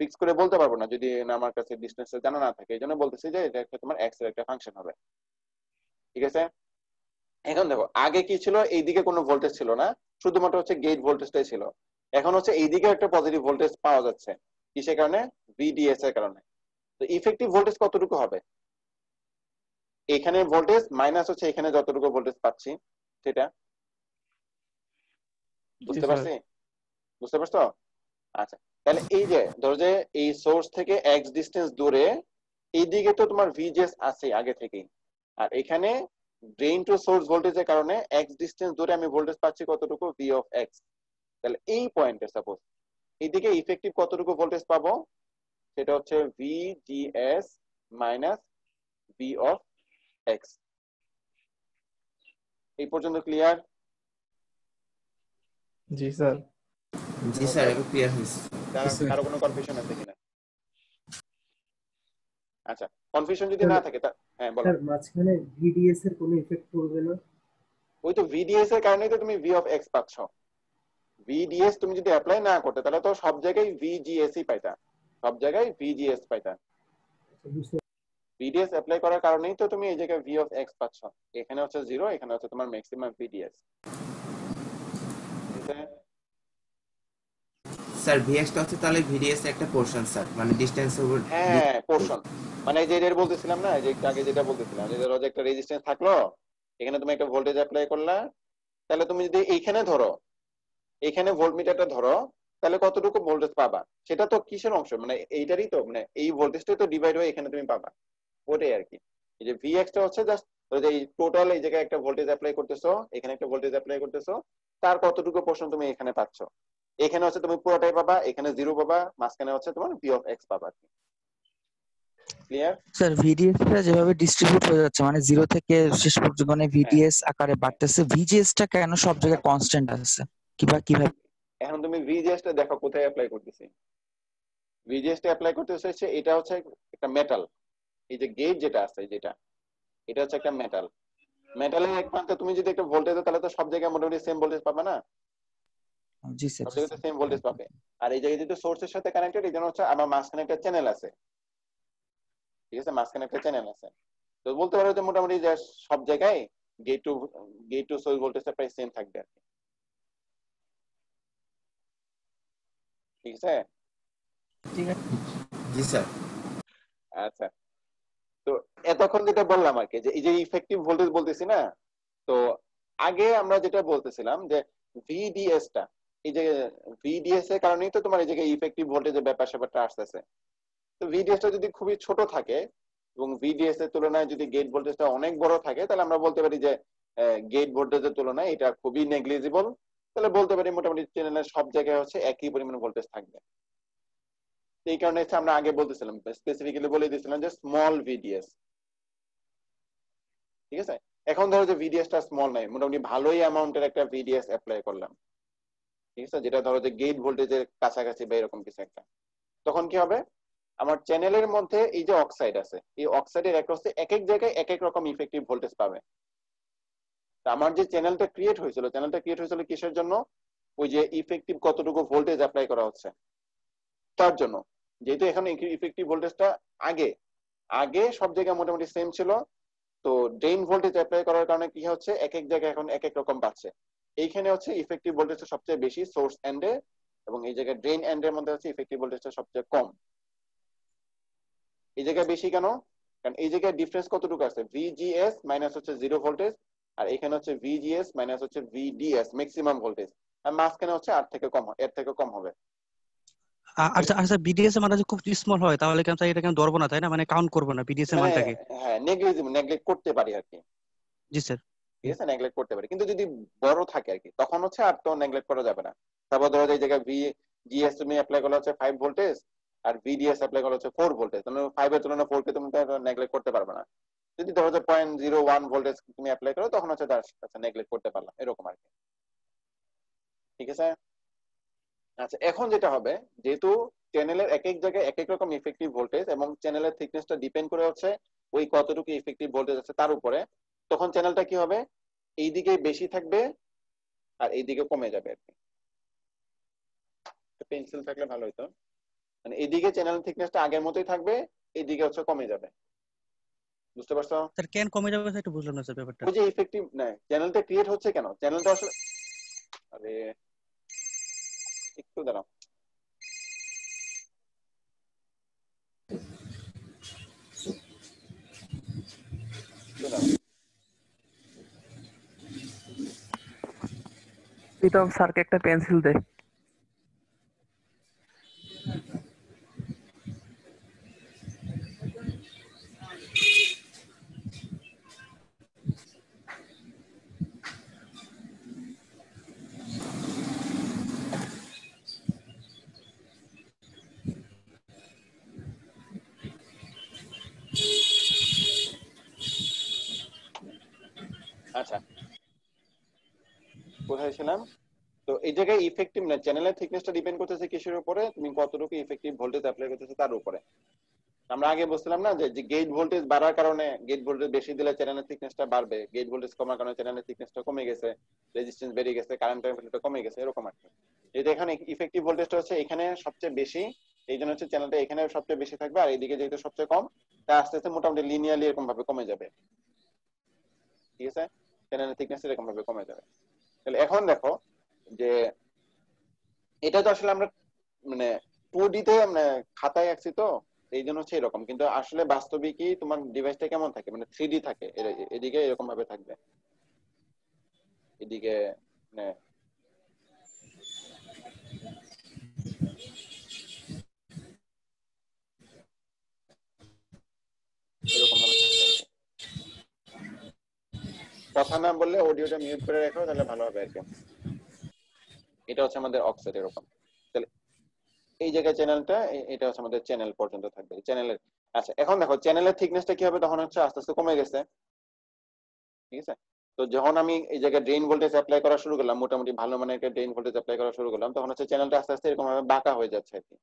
ফিক্স করে বলতে পারব না, যদি আমার কাছে ডিস্টেন্স জানা না থাকে। এই জন্য বলতেছি যে এটা একটা তোমার এক্সের একটা ফাংশন হবে। ঠিক আছে? এখন দেখো, আগে কি ছিল? এইদিকে কোনো ভোল্টেজ ছিল না। শুধুমাত্র হচ্ছে গেট ভোল্টেজটাই ছিল। এখন হচ্ছে এইদিকে একটা পজিটিভ ভোল্টেজ পাওয়া যাচ্ছে। কিসের কারণে? ভিডিএস এর কারণে। তো ইফেক্টিভ ভোল্টেজ কতটুকু হবে? এখানে ভোল্টেজ মাইনাস হচ্ছে এখানে যতটুকু ভোল্টেজ পাচ্ছি, সেটা। বুঝতে পারছি? বুঝতে পারছ? আচ্ছা তাহলে এই যে ধরো যে এই সোর্স থেকে এক্স ডিস্টেন্স দূরে এইদিকে তো তোমার ভিজিএস আছে আগে থেকেই। আর এখানে ড্রেন টু সোর্স ভোল্টেজের কারণে এক্স ডিস্টেন্স দূরে আমি ভোল্টেজ পাচ্ছি কতটুকু? ভি অফ এক্স তাহলে এই পয়েন্টে সাপোজ এইদিকে ইফেক্টিভ কতটুকু ভোল্টেজ পাবো? সেটা হচ্ছে VGS minus V of X এই পর্যন্ত ক্লিয়ার জি স্যার। জি স্যার এবার ক্লিয়ার হয়েছে। কারও কোনো কনফিউশন আছে কিনা? আচ্ছা কনফিউশন যদি না থাকে তা- হ্যাঁ বলো। স্যার মাঝখানে ভিডিএস এর কোনো ইফেক্ট পড়বে না? ওই তো ভিডিএস এর কারণেই তো তুমি ভি অফ এক্স পাচ্ছ। ভিডিএস তুমি যদি অ্যাপ্লাই না করতে তাহলে তো সব জায়গায় ভিজিএস ই পাইতা। সব জায়গায় ভিজিএস পাইতা। ভিডিএস অ্যাপ্লাই করার কারণেই তো তুমি এই জায়গায় ভি অফ এক্স পাচ্ছ। এখানে হচ্ছে জিরো এখানে হচ্ছে তোমার ম্যাক্সিমাম ভিডিএস স্যার ভিএক্সটা হচ্ছে তাহলে ভিডিএস এর একটা পোর্শন স্যার মানে ডিসটেন্স ওভার হ্যাঁ পোর্শন মানে এই যে এটা বলতেছিলাম না যে আগে যেটা বলতেছিলাম যে ধরো একটা রেজিস্ট্যান্স থাকল এখানে তুমি একটা ভোল্টেজ অ্যাপ্লাই করলা তাহলে তুমি যদি এইখানে ধরো এখানে ভোল্টমিটারটা ধরো তাহলে কতটুকু ভোল্টেজ পাবা? সেটা তো কিসের অংশ? মানে এইটারই তো মানে এই ভোল্টেজটাই তো ডিভাইড হয়ে এখানে তুমি পাবা। ওটাই আর কি। এই যে ভিএক্স টা হচ্ছে জাস্ট এই টোটাল এই জায়গায় একটা ভোল্টেজ অ্যাপ্লাই করতেছো এখানে একটা ভোল্টেজ অ্যাপ্লাই করতেছো তার কতটুকু পোর্শন তুমি এখানে পাচ্ছ? এখানে হচ্ছে তুমি পুরোটাই পাবা এখানে জিরো পাবা মাঝখানে হচ্ছে তোমার ভি অফ এক্স পাবা ক্লিয়ার স্যার ভিডিএস টা যেভাবে ডিস্ট্রিবিউট হয়ে যাচ্ছে মানে জিরো থেকে শেষ পর্যন্ত মানে ভিডিএস আকারে বাড়তেছে ভিজিএস টা কেন সব জায়গায় কনস্ট্যান্ট আছে? কিবা কীভাবে? এখন তুমি ভিজিএস টা দেখো কোথায় অ্যাপ্লাই করতেছি। ভিজিএস টা অ্যাপ্লাই করতে হচ্ছে এটা হচ্ছে একটা মেটাল এই যে গেট যেটা আছে যেটা এটা হচ্ছে একটা মেটাল মেটালের এক প্রান্তে তুমি যদি একটা ভোল্টেজ দাও তাহলে তো সব জায়গায় মোটামুটি সেম ভোল্টেজ পাবে না? জি স্যার সব জায়গাতে সেম ভোল্টেজ পাবে। আর এই জায়গায় যেহেতু সোর্সের সাথে কানেক্টেড এই জন্য হচ্ছে আমার মাঝখানে একটা চ্যানেল আছে। ঠিক আছে? মাঝখানে একটা চ্যানেল আছে। তো বলতে পারো যে মোটামুটি যে সব জায়গায় gate to gate to source ভোল্টেজটা প্রায় সেম থাকবে আর কি। ঠিক আছে? ঠিক আছে জি স্যার। আচ্ছা। তো এতক্ষণ যেটা বললাম আর কি, যে এই যে ইফেক্টিভ ভোল্টেজ বলতেছি না, তো আগে আমরা যেটা বলতেছিলাম যে ভিডিএস টা, এই যে ভিডিএস এর কারণেই তো তোমার এই যে ইফেক্টিভ ভোল্টেজের ব্যাপার স্যাপারটা আসতেছে। তো ভিডিএস টা যদি খুবই ছোট থাকে এবং ভিডিএস এর তুলনায় যদি গেট ভোল্টেজটা অনেক বড় থাকে, তাহলে আমরা বলতে পারি যে গেট ভোল্টেজের তুলনায় এটা খুবই নেগলিজিবল তাহলে বলতে পারি মোটামুটি চ্যানেলের সব জায়গায় হচ্ছে একই পরিমাণ ভোল্টেজ থাকবে। এই কারণে আমরা আগে বলতেছিলাম স্পেসিফিক্যালি বলে দিয়েছিলাম যে স্মল ভিডিএস ঠিক আছে? এখন ধরো যে ভিডিএসটা স্মল নাই, মোটামুটি ভালোই অ্যামাউন্টের একটা ভিডিএস অ্যাপ্লাই করলাম। ঠিক আছে? যেটা ধরো যে গেট ভোল্টেজের কাছাকাছি বা এরকম কিছু একটা। তখন কি হবে? আমার চ্যানেলের মধ্যে এই যে অক্সাইড আছে, এই অক্সাইডের হচ্ছে এক এক জায়গায় এক এক রকম ইফেক্টিভ ভোল্টেজ পাবে। আমার যে চ্যানেলটা ক্রিয়েট হয়েছিল চ্যানেলটা ক্রিয়েট হয়েছিল কিসের জন্য? ওই যে ইফেক্টিভ কতটুকু ভোল্টেজ অ্যাপ্লাই করা হচ্ছে। তার জন্য। যেহেতু এখন ইফেক্টিভ ভোল্টেজটা আগে। আগে সব জায়গায় মোটামুটি সেম ছিল। তো ড্রেন ভোল্টেজ অ্যাপ্লাই করার কারণে কি হচ্ছে? এক এক জায়গায় এখন এক এক রকম পাচ্ছে। এইখানে হচ্ছে ইফেক্টিভ ভোল্টেজটা সবচেয়ে বেশি সোর্স এন্ডে এবং এই জায়গায় ড্রেন এন্ডের মধ্যে হচ্ছে ইফেক্টিভ ভোল্টেজটা সবচেয়ে কম। এই জায়গায় বেশি কেন? কারণ এই জায়গায় ডিফারেন্স কতটুকু আছে? ভিজিএস মাইনাস হচ্ছে জিরো ভোল্টেজ আর এখানে হচ্ছে ভিজিএস মাইনাস হচ্ছে ভিডিএস ম্যাক্সিমাম ভোল্টেজ আর মাঝখানে হচ্ছে আর থেকে কম এর থেকে কম হবে। আচ্ছা আচ্ছা বিডিএস এর মানটা খুব স্মল হয় তাহলে কেন এটা কেন ধরবো না তাই না? মানে কাউন্ট করব না বিডিএস এর মানটাকে? হ্যাঁ নেগলিজিবল নেগলেক্ট করতে পারি আর কি। জি স্যার। ঠিক আছে নেগলেক্ট করতে পারি। কিন্তু যদি বড় থাকে আর কি তখন হচ্ছে আর তো নেগলেক্ট করা যাবে না। তারপর ধরো যে জায়গায় ভি জিএস তুমি অ্যাপ্লাই করা হচ্ছে ফাইভ ভোল্টেজ আর ভিডিএস অ্যাপ্লাই করা হচ্ছে ফোর ভোল্টেজ তুমি ফাইভ এর তুলনায় ফোর কে তুমি নেগলেক্ট করতে পারবে না। যদি ধরো যে পয়েন্ট জিরো ওয়ান ভোল্টেজ তুমি অ্যাপ্লাই করো তখন হচ্ছে তার নেগলেক্ট করতে পারলাম এরকম আর কি। ঠিক আছে? আচ্ছা এখন যেটা হবে যেহেতু চ্যানেলের এক এক জায়গায় এক এক রকম ইফেক্টিভ ভোল্টেজ এবং চ্যানেলের থিকনেসটা ডিপেন্ড করে হচ্ছে ওই কতটুকু ইফেক্টিভ ভোল্টেজ আছে তার উপরে তখন চ্যানেলটা কি হবে? এইদিকে বেশি থাকবে আর এইদিকে কমে যাবে আর কি। পেন্সিল থাকলে ভালো হতো মানে এদিকে চ্যানেল থিকনেসটা আগের মতোই থাকবে এইদিকে হচ্ছে কমে যাবে। বুঝতে পারছ? স্যার কেন কমে যাবে একটু বুঝলাম না স্যার ব্যাপারটা। ওই যে ইফেক্টিভ না চ্যানেলটা ক্রিয়েট হচ্ছে কেন? চ্যানেলটা আসলে আরে একটু দাঁড়াও। প্রীতম স্যারকে একটা পেন্সিল দে। আচ্ছা। কোথায় ছিলাম? তো এই জায়গায় ইফেক্টিভ না চ্যানেলের থিকনেসটা ডিপেন্ড করতেছে কিসের উপরে, তুমি কতটুকু ইফেক্টিভ ভোল্টেজ অ্যাপ্লাই তার উপরে। আমরা আগে বলছিলাম না যে গেট ভোল্টেজ বাড়ার কারণে গেট ভোল্টেজ বেশি দিলে চ্যানেলের থিকনেসটা বাড়বে গেট ভোল্টেজ কমার কারণে চ্যানেলের থিকনেসটা কমে গেছে রেজিস্ট্যান্স বেড়ে গেছে কারেন্ট ভ্যালুটা কমে গেছে, এরকম আর কি। এখানে ইফেক্টিভ ভোল্টেজটা হচ্ছে এখানে সবচেয়ে বেশি, এই জন্য হচ্ছে চ্যানেলটা এখানে সবচেয়ে বেশি থাকবে, আর এইদিকে যেহেতু সবচেয়ে কম, তা আস্তে আস্তে মোটামুটি লিনিয়ারলি এরকম ভাবে কমে যাবে। ঠিক আছে? চ্যানেলের থিকনেস এরকম ভাবে কমে যাবে তাহলে এখন দেখো যে এটা তো আসলে আমরা মানে টু তে মানে খাতায় আঁকছি তো এই জন্য হচ্ছে এরকম কিন্তু আসলে বাস্তবিকই তোমার ডিভাইসটা কেমন থাকে? মানে থ্রি ডি থাকে। এদিকে এরকম ভাবে থাকবে। এদিকে মানে এরকম ভাবে থাকবে। কথা না বললে অডিওটা মিউট করে রাখো, তাহলে ভালো হবে এটা হচ্ছে আমাদের এরকম। তাহলে এই জায়গায় চ্যানেলটা এটা হচ্ছে আমাদের চ্যানেল পর্যন্ত থাকবে। চ্যানেলের আচ্ছা এখন দেখো চ্যানেলের থিকনেসটা কি হবে তখন হচ্ছে আস্তে আস্তে কমে গেছে? ঠিক আছে? তো যখন আমি এই জায়গায় ড্রেন ভোল্টেজ অ্যাপ্লাই করা শুরু করলাম, মোটামুটি ভালো মানে একটা ড্রেন ভোল্টেজ অ্যাপ্লাই করা শুরু করলাম, তখন হচ্ছে চ্যানেলটা আস্তে আস্তে এরকম ভাবে বাঁকা হয়ে যাচ্ছে আর কি।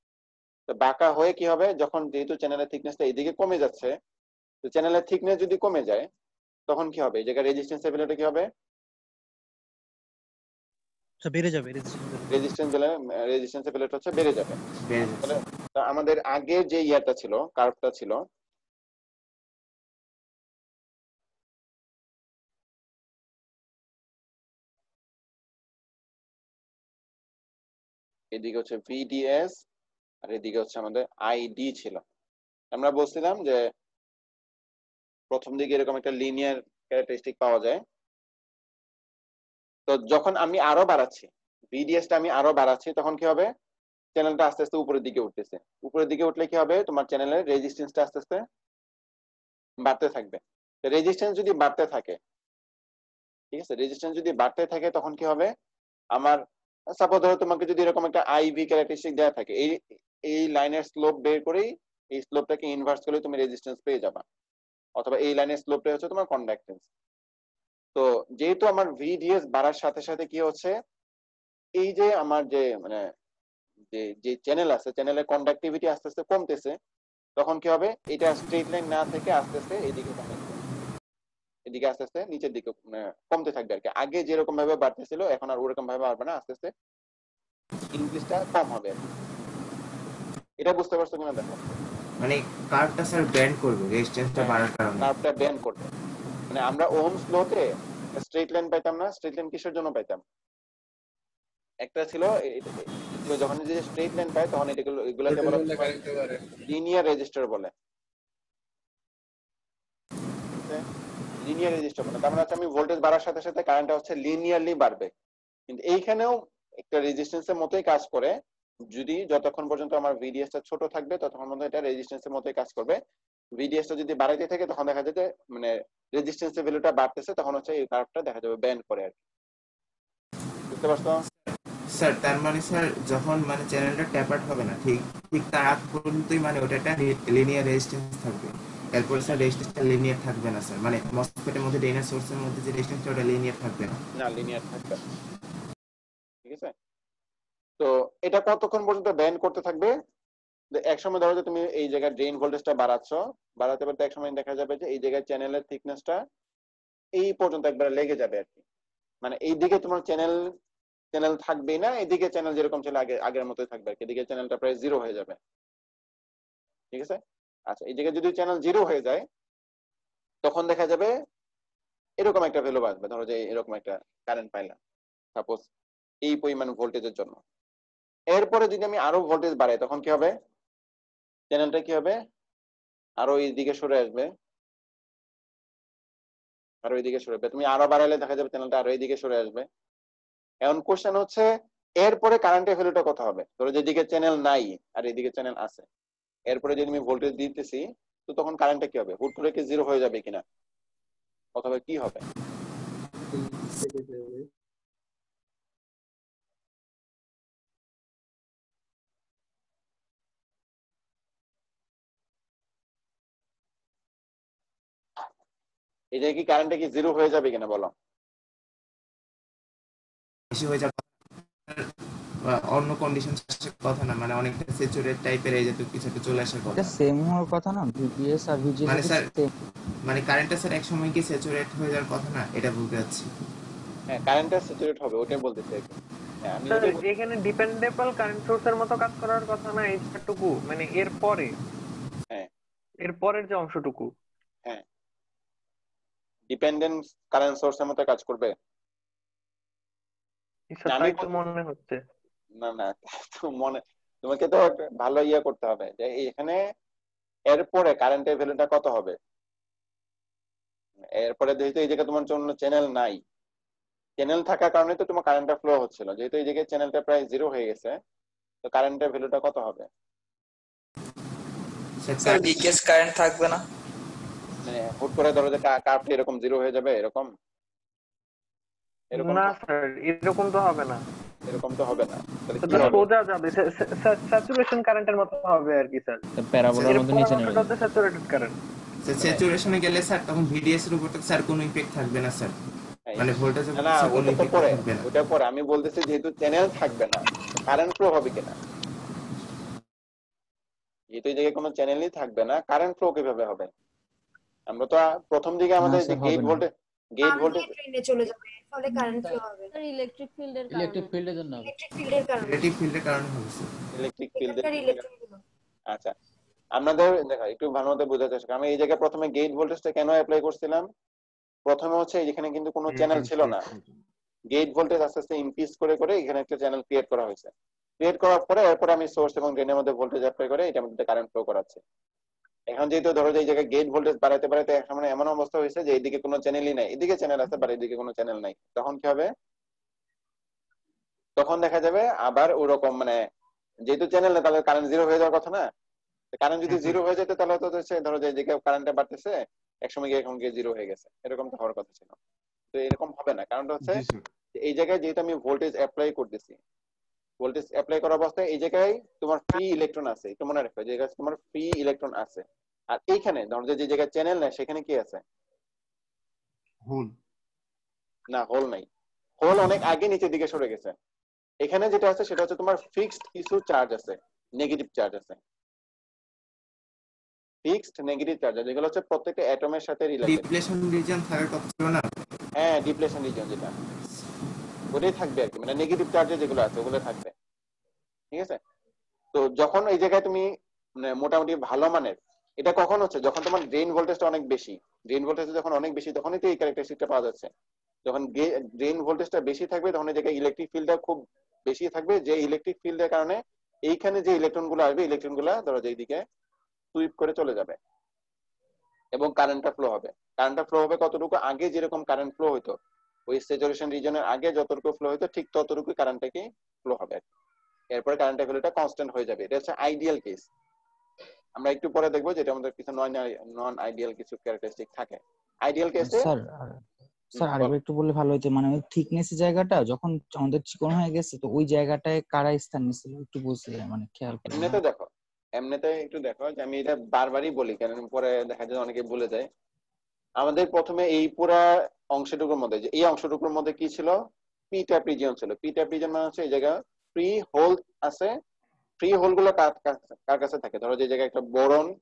তো বাঁকা হয়ে কি হবে? যখন যেহেতু চ্যানেলের থিকনেসটা এইদিকে কমে যাচ্ছে, তো চ্যানেলের থিকনেস যদি কমে যায় তখন কি হবে? এই জায়গায় রেজিস্ট্যান্স ভ্যালুটা কি হবে? স্যার বেড়ে যাবে resistance বেড়ে রেজিস্ট্যান্স রেজিস্ট্যান্স ভ্যালুটা হচ্ছে বেড়ে যাবে। বেড়ে তাহলে আমাদের আগের যে ইয়ারটা ছিল কার্ভটা ছিল এদিকে হচ্ছে ভিডিএস আর এদিকে হচ্ছে আমাদের আইডি ছিল। আমরা বলছিলাম যে প্রথম দিকে এরকম একটা লিনিয়ার ক্যারেক্টারিস্টিক পাওয়া যায়। তো যখন আমি আরও বাড়াচ্ছি ভিডিএসটা আমি আরও বাড়াচ্ছি, তখন কি হবে? চ্যানেলটা আস্তে আস্তে উপরের দিকে উঠতেছে। উপরের দিকে উঠলে কি হবে? তোমার চ্যানেলের রেজিস্ট্যান্সটা আস্তে আস্তে বাড়তে থাকবে। রেজিস্ট্যান্স যদি বাড়তে থাকে, ঠিক আছে? রেজিস্ট্যান্স যদি বাড়তে থাকে, তখন কি হবে? আমার সাপোজ ধরো তোমাকে যদি এরকম একটা আইভি ক্যারেক্টারিস্টিক দেওয়া থাকে, এই এই লাইনের স্লোপ বের করেই, এই স্লোপটাকে ইনভার্স করলে তুমি রেজিস্ট্যান্স পেয়ে যাবা। অথবা এই লাইনের স্লোপটা হচ্ছে তোমার কন্ডাক্টেন্স তো যেহেতু আমার ভিডিএস বাড়ার সাথে সাথে কি হচ্ছে, এই যে আমার যে মানে যে যে চ্যানেল আছে চ্যানেলের কন্ডাক্টিভিটি আস্তে আস্তে কমতেছে, তখন কি হবে? এটা স্ট্রেট লাইন না থেকে আস্তে আস্তে এদিকে এদিকে আস্তে আস্তে নিচের দিকে মানে কমতে থাকবে আর কি। আগে যেরকম ভাবে বাড়তেছিল, এখন আর ওরকম ভাবে বাড়বে না, আস্তে আস্তে ইনক্রিজটা কম হবে। এটা বুঝতে পারছ কিনা দেখো? মানে কার্ভটা স্যার ব্যান্ড করবে রেজিস্ট্যান্সটা বাড়ার কারণে। কার্ভটা ব্যান করবে। মানে আমরা ওহমস লতে স্ট্রেট লাইন পাইতাম না স্ট্রেট লাইন কিসের জন্য পাইতাম? একটা ছিল যখন যে স্ট্রেট লাইন পায় তখন এগুলো এগুলোকে বলা লিনিয়ার রেজিস্টার বলে। লিনিয়ার রেজিস্টার বলে। তার মানে হচ্ছে আমি ভোল্টেজ বাড়ার সাথে সাথে কারেন্টটা হচ্ছে লিনিয়ারলি বাড়বে। কিন্তু এইখানেও একটা রেজিস্ট্যান্সের মতোই কাজ করে যদি যতক্ষণ পর্যন্ত আমার ভিডিএস টা ছোট থাকবে ততক্ষণ পর্যন্ত এটা রেজিস্ট্যান্সের মতোই কাজ করবে। ভিডিএস টা যদি বাড়াইতে থাকে তখন দেখা যায় যে মানে রেজিস্ট্যান্সের ভ্যালুটা বাড়তেছে তখন হচ্ছে এই কার্ভটা দেখা যাবে ব্যান্ড করে আর কি। বুঝতে পারছ? স্যার তার মানে স্যার যখন মানে চ্যানেলটা ট্যাপার্ড হবে না ঠিক ঠিক তার আগ পর্যন্তই মানে ওটা একটা লিনিয়ার রেজিস্ট্যান্স থাকবে। এরপর স্যার রেজিস্ট্যান্সটা লিনিয়ার থাকবে না স্যার মানে মসফেটের মধ্যে ড্রেনার সোর্সের মধ্যে যে রেজিস্ট্যান্সটা ওটা লিনিয়ার থাকবে না। না লিনিয়ার থাকবে না। এটা কতক্ষণ পর্যন্ত ব্যান্ড করতে থাকবে। এক সময় ধরো যে তুমি এই জায়গায় ড্রেন ভোল্টেজটা বাড়াচ্ছ, বাড়াতে বাড়াতে এক সময় দেখা যাবে যে এই জায়গায় চ্যানেলের থিকনেসটা এই পর্যন্ত একবারে লেগে যাবে আর কি। মানে এই দিকে তোমার চ্যানেল চ্যানেল থাকবেই না এদিকে চ্যানেল যেরকম ছিল আগে, আগের মতোই থাকবে আর কি। এদিকে চ্যানেলটা প্রায় জিরো হয়ে যাবে। ঠিক আছে? আচ্ছা এই জায়গায় যদি চ্যানেল জিরো হয়ে যায়, তখন দেখা যাবে এরকম একটা ভ্যালু আসবে। ধরো যে এরকম একটা কারেন্ট পাইলাম। সাপোজ এই পরিমাণ ভোল্টেজের জন্য। এরপরে যদি আমি আরও ভোল্টেজ বাড়াই, তখন কি হবে? চ্যানেলটা কি হবে? আরও এই দিকে সরে আসবে। আরও এইদিকে সরে আসবে। তুমি আরও বাড়াইলে দেখা যাবে চ্যানেলটা আরও এইদিকে সরে আসবে। এখন কোশ্চেন হচ্ছে, এরপরে কারেন্টের ভ্যালুটা কত হবে? ধরো যেদিকে চ্যানেল নাই, আর এদিকে চ্যানেল আছে। এরপরে যদি আমি ভোল্টেজ দিতেছি, তো তখন কারেন্টটা কি হবে? হুট করে কি জিরো হয়ে যাবে কিনা? অথবা কি হবে? জায়গায় কি কারেন্টটা কি জিরো হয়ে যাবে কিনা বলো? বেশি হয়ে যাবে। অন্য কন্ডিশন কথা না মানে অনেকটা স্যাচুরেট টাইপের এই জাতীয় কিছু একটা চলে আসার কথা। সেম হওয়ার কথা না ভিপিএস আর ভিজিএস মানে স্যার মানে কারেন্টটা স্যার এক সময় কি স্যাচুরেট হয়ে যাওয়ার কথা না এটা বলতে চাচ্ছি হ্যাঁ কারেন্টটা স্যাচুরেট হবে ওটাই আর কি। হ্যাঁ, এখানে ডিপেন্ডেবল কারেন্ট সোর্সের মতো কাজ করার কথা না এইটুকু মানে এর পরে হ্যাঁ। এর পরের যে অংশটুকু। হ্যাঁ। ডিপেন্ডেন্ট কারেন্ট সোর্সের মতো কাজ করবে? আমি তো মনে হচ্ছে। না না তো মনে তোমাকে তো ভালো ইয়ে করতে হবে যে এখানে এরপরে কারেন্টের ভ্যালুটা কত হবে? এরপরে যেহেতু এই জায়গায় তোমার জন্য চ্যানেল নাই চ্যানেল থাকার কারণে তো তোমার কারেন্টটা ফ্লো হচ্ছিল। যেহেতু এই জায়গায় চ্যানেলটা প্রায় জিরো হয়ে গেছে তো কারেন্টের ভ্যালুটা কত হবে? স্যার লিকেজ কারেন্ট থাকবে না? মানে হুট করে ধরো যে কার্ভটা এরকম জিরো হয়ে যাবে এরকম? এরকম না স্যার এরকম তো হবে না। এরকম তো হবে না। সোজা যাবে। স্যাচুরেশন কারেন্টের মতো হবে আর কি স্যার প্যারাবোলার মধ্যে নিচে নেমে যাবে স্যাচুরেটেড কারেন্ট স্যাচুরেশনে গেলে স্যার তখন ভিডিএস এর উপর তো স্যার কোনো ইমপ্যাক্ট থাকবে না স্যার মানে ভোল্টেজের না ওটা তো পরে। ওটা পরে। আমি বলতেছি যেহেতু চ্যানেল থাকবে না কারেন্ট ফ্লো হবে কিনা? যেহেতু এই জায়গায় কোনো চ্যানেলই থাকবে না কারেন্ট ফ্লো কীভাবে হবে? আমরা তো প্রথম দিকে আমাদের যে গেট ভোল্টেজ গেট ভোল্টেজ ট্রেনে চলে যাবে ফলে কারেন্ট ফ্লো হবে। ইলেকট্রিক ফিল্ডের কারণে। ইলেকট্রিক ফিল্ডের জন্য হবে। ইলেকট্রিক ফিল্ডের কারণে। রিলেটিভ ফিল্ডের কারণে হবে ইলেকট্রিক ফিল্ড এখানকার ইলেকট্রন আচ্ছা আমাদের দেখো একটু ভালো মতো বোঝাতে চেষ্টা আমি এই জায়গায় প্রথমে গেট ভোল্টেজটা কেন অ্যাপ্লাই করছিলাম? প্রথমে হচ্ছে এখানে কিন্তু কোনো চ্যানেল ছিল না। গেট ভোল্টেজ আস্তে আস্তে ইনক্রিজ করে করে এখানে একটা চ্যানেল ক্রিয়েট করা হয়েছে। ক্রিয়েট করার পরে এরপরে আমি সোর্স এবং ড্রেনের মধ্যে ভোল্টেজ অ্যাপ্লাই করে এটার মধ্যে কারেন্ট ফ্লো করাচ্ছি। এখন যেহেতু ধরো যে এই জায়গায় গেট ভোল্টেজ বাড়াতে বাড়াতে সময় এমন অবস্থা হয়েছে যে এইদিকে কোনো চ্যানেলই নাই। এদিকে চ্যানেল আছে বাট এদিকে কোনো চ্যানেল নাই। তখন কি হবে? তখন দেখা যাবে আবার ওরকম মানে যেহেতু চ্যানেল নেই তাহলে কারেন্ট জিরো হয়ে যাওয়ার কথা না? কারেন্ট যদি জিরো হয়ে যেত তাহলে তো হচ্ছে ধরো যে এদিকে কারেন্টটা বাড়তেছে একসময় গিয়ে এখন গিয়ে জিরো হয়ে গেছে। এরকম তো হওয়ার কথা ছিল। তো এরকম হবে না। কারণটা হচ্ছে এই জায়গায় যেহেতু আমি ভোল্টেজ অ্যাপ্লাই করতেছি ভোল্টেজ অ্যাপ্লাই করা অবস্থায় এই জায়গায় তোমার ফ্রি ইলেকট্রন আছে একটু মনে রাখবে যে জায়গায় তোমার ফ্রি ইলেকট্রন আছে। আর এইখানে ধরো যে যে জায়গায় চ্যানেল নেই সেখানে কি আছে? হোল না হোল নাই। হোল অনেক আগে নিচের দিকে সরে গেছে। এখানে যেটা আছে সেটা হচ্ছে তোমার ফিক্সড কিছু চার্জ আছে নেগেটিভ চার্জ আছে। ফিক্সড নেগেটিভ চার্জ যেগুলো হচ্ছে প্রত্যেকটা অ্যাটমের সাথে রিলেটেড ডিপ্লেশন রিজন থাকার কথা ছিল না? হ্যাঁ ডিপ্লেশন রিজন যেটা। ওটাই থাকবে আর কি। মানে নেগেটিভ চার্জে যেগুলো আছে, ওগুলো থাকবে। ঠিক আছে? তো যখন এই জায়গায় তুমি মানে মোটামুটি ভালো মানের, এটা কখন হচ্ছে? যখন তোমার ড্রেন ভোল্টেজটা অনেক বেশি ড্রেন ভোল্টেজ যখন অনেক বেশি, তখনই তো এই ক্যারেক্টারিস্টিকটা পাওয়া যাচ্ছে। যখন ড্রেন ভোল্টেজটা বেশি থাকবে, তখন এই জায়গায় ইলেকট্রিক ফিল্ডটা খুব বেশি থাকবে। যে ইলেকট্রিক ফিল্ডের কারণে এইখানে যে ইলেকট্রনগুলো আসবে ইলেকট্রনগুলা ধরো যে এইদিকে সুইপ করে চলে যাবে। এবং কারেন্টটা ফ্লো হবে। কারেন্টটা ফ্লো হবে কতটুকু? আগে যেরকম কারেন্ট ফ্লো হতো ওই স্যাচুরেশন রিজনের আগে যতটুকু ফ্লো হতো ঠিক ততটুকু কারেন্টটা কি ফ্লো হবে। এরপরে কারেন্টের কনস্ট্যান্ট হয়ে যাবে। এটা হচ্ছে আইডিয়াল কেস আমরা একটু পরে দেখব যেটা আমাদের কিছু নন নন আইডিয়াল কিছু ক্যারেক্টারিস্টিক থাকে। আইডিয়াল কেসে স্যার স্যার আরেকবার একটু বললে ভালো হতো মানে ওই থিকনেস জায়গাটা যখন আমাদের চিকন হয়ে গেছে তো ওই জায়গাটায় কারা স্থান নিছিল একটু বুঝতে মানে খেয়াল করে। এমনিতে দেখো এমনিতে একটু দেখো যে আমি এটা বারবারই বলি কারণ পরে দেখা যায় অনেকে বলে যায়। আমাদের প্রথমে এই পুরা অংশটুকুর মধ্যে, যে এই অংশটুকুর মধ্যে কি ছিল? পি ট্যাপ রিজিয়ন ছিল। পি ট্যাপ রিজিয়ন মানে হচ্ছে এই জায়গা ফ্রি হোল আছে। ফ্রি হোলগুলো কার কাছে- থাকে? ধরো যে জায়গায় একটা বোরন,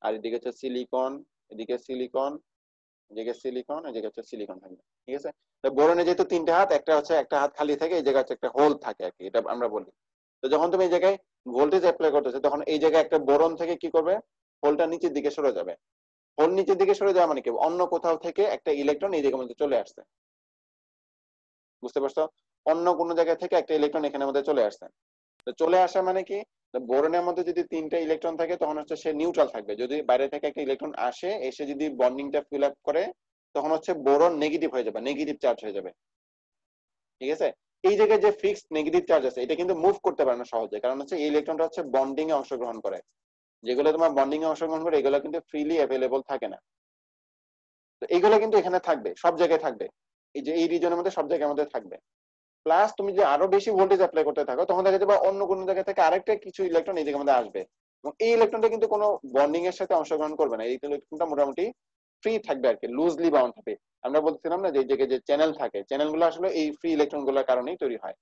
আর এদিকে হচ্ছে সিলিকন এদিকে সিলিকন এদিকে সিলিকন এদিকে হচ্ছে সিলিকন থাকবে ঠিক আছে? তো বোরনে যেহেতু তিনটা হাত, একটা হচ্ছে একটা হাত খালি থাকে, এই জায়গায় হচ্ছে একটা হোল থাকে আর কি, এটা আমরা বলি। তো যখন তুমি এই জায়গায় ভোল্টেজ অ্যাপ্লাই করতেছো, তখন এই জায়গায় একটা বোরন থেকে কি করবে? হোলটা নিচের দিকে সরে যাবে। হোল নিচের দিকে সরে যাওয়া মানে কি? অন্য কোথাও থেকে একটা ইলেকট্রন এই জায়গার মধ্যে চলে আসছে। বুঝতে পারছ? অন্য কোনো জায়গা থেকে একটা ইলেকট্রন এখানের মধ্যে চলে আসছে। তো চলে আসা মানে কি? বোরনের মধ্যে যদি তিনটা ইলেকট্রন থাকে, তখন হচ্ছে সে নিউট্রাল থাকবে। যদি বাইরে থেকে একটা ইলেকট্রন আসে, এসে যদি বন্ডিংটা ফিল আপ করে, তখন হচ্ছে বোরন নেগেটিভ হয়ে যাবে নেগেটিভ চার্জ হয়ে যাবে। ঠিক আছে? এই জায়গায় যে ফিক্সড নেগেটিভ চার্জ আছে, এটা কিন্তু মুভ করতে পারে না সহজে। কারণ হচ্ছে এই ইলেকট্রনটা হচ্ছে বন্ডিং এ অংশগ্রহণ করে। যেগুলো তোমার বন্ডিং এ অংশগ্রহণ করে, এগুলো কিন্তু ফ্রিলি অ্যাভেলেবল থাকে না। তো এইগুলো কিন্তু এখানে থাকবে, সব জায়গায় থাকবে। এই যে, এই রিজনের মধ্যে সব জায়গার মধ্যে থাকবে। প্লাস তুমি যে আরও বেশি ভোল্টেজ অ্যাপ্লাই করতে থাকো, তখন দেখা যাবে অন্য কোনো জায়গা থেকে আরেকটা কিছু ইলেকট্রন এই জায়গার মধ্যে আসবে। এবং এই ইলেকট্রনটা কিন্তু কোনো বন্ডিং এর সাথে অংশগ্রহণ করবে না। এই ইলেকট্রনটা মোটামুটি ফ্রি থাকবে আর কি লুজলি বাউন্ড থাকবে। আমরা বলছিলাম না যে জায়গায় যে চ্যানেল থাকে চ্যানেলগুলো আসলে এই ফ্রি ইলেকট্রনগুলোর কারণেই তৈরি হয়।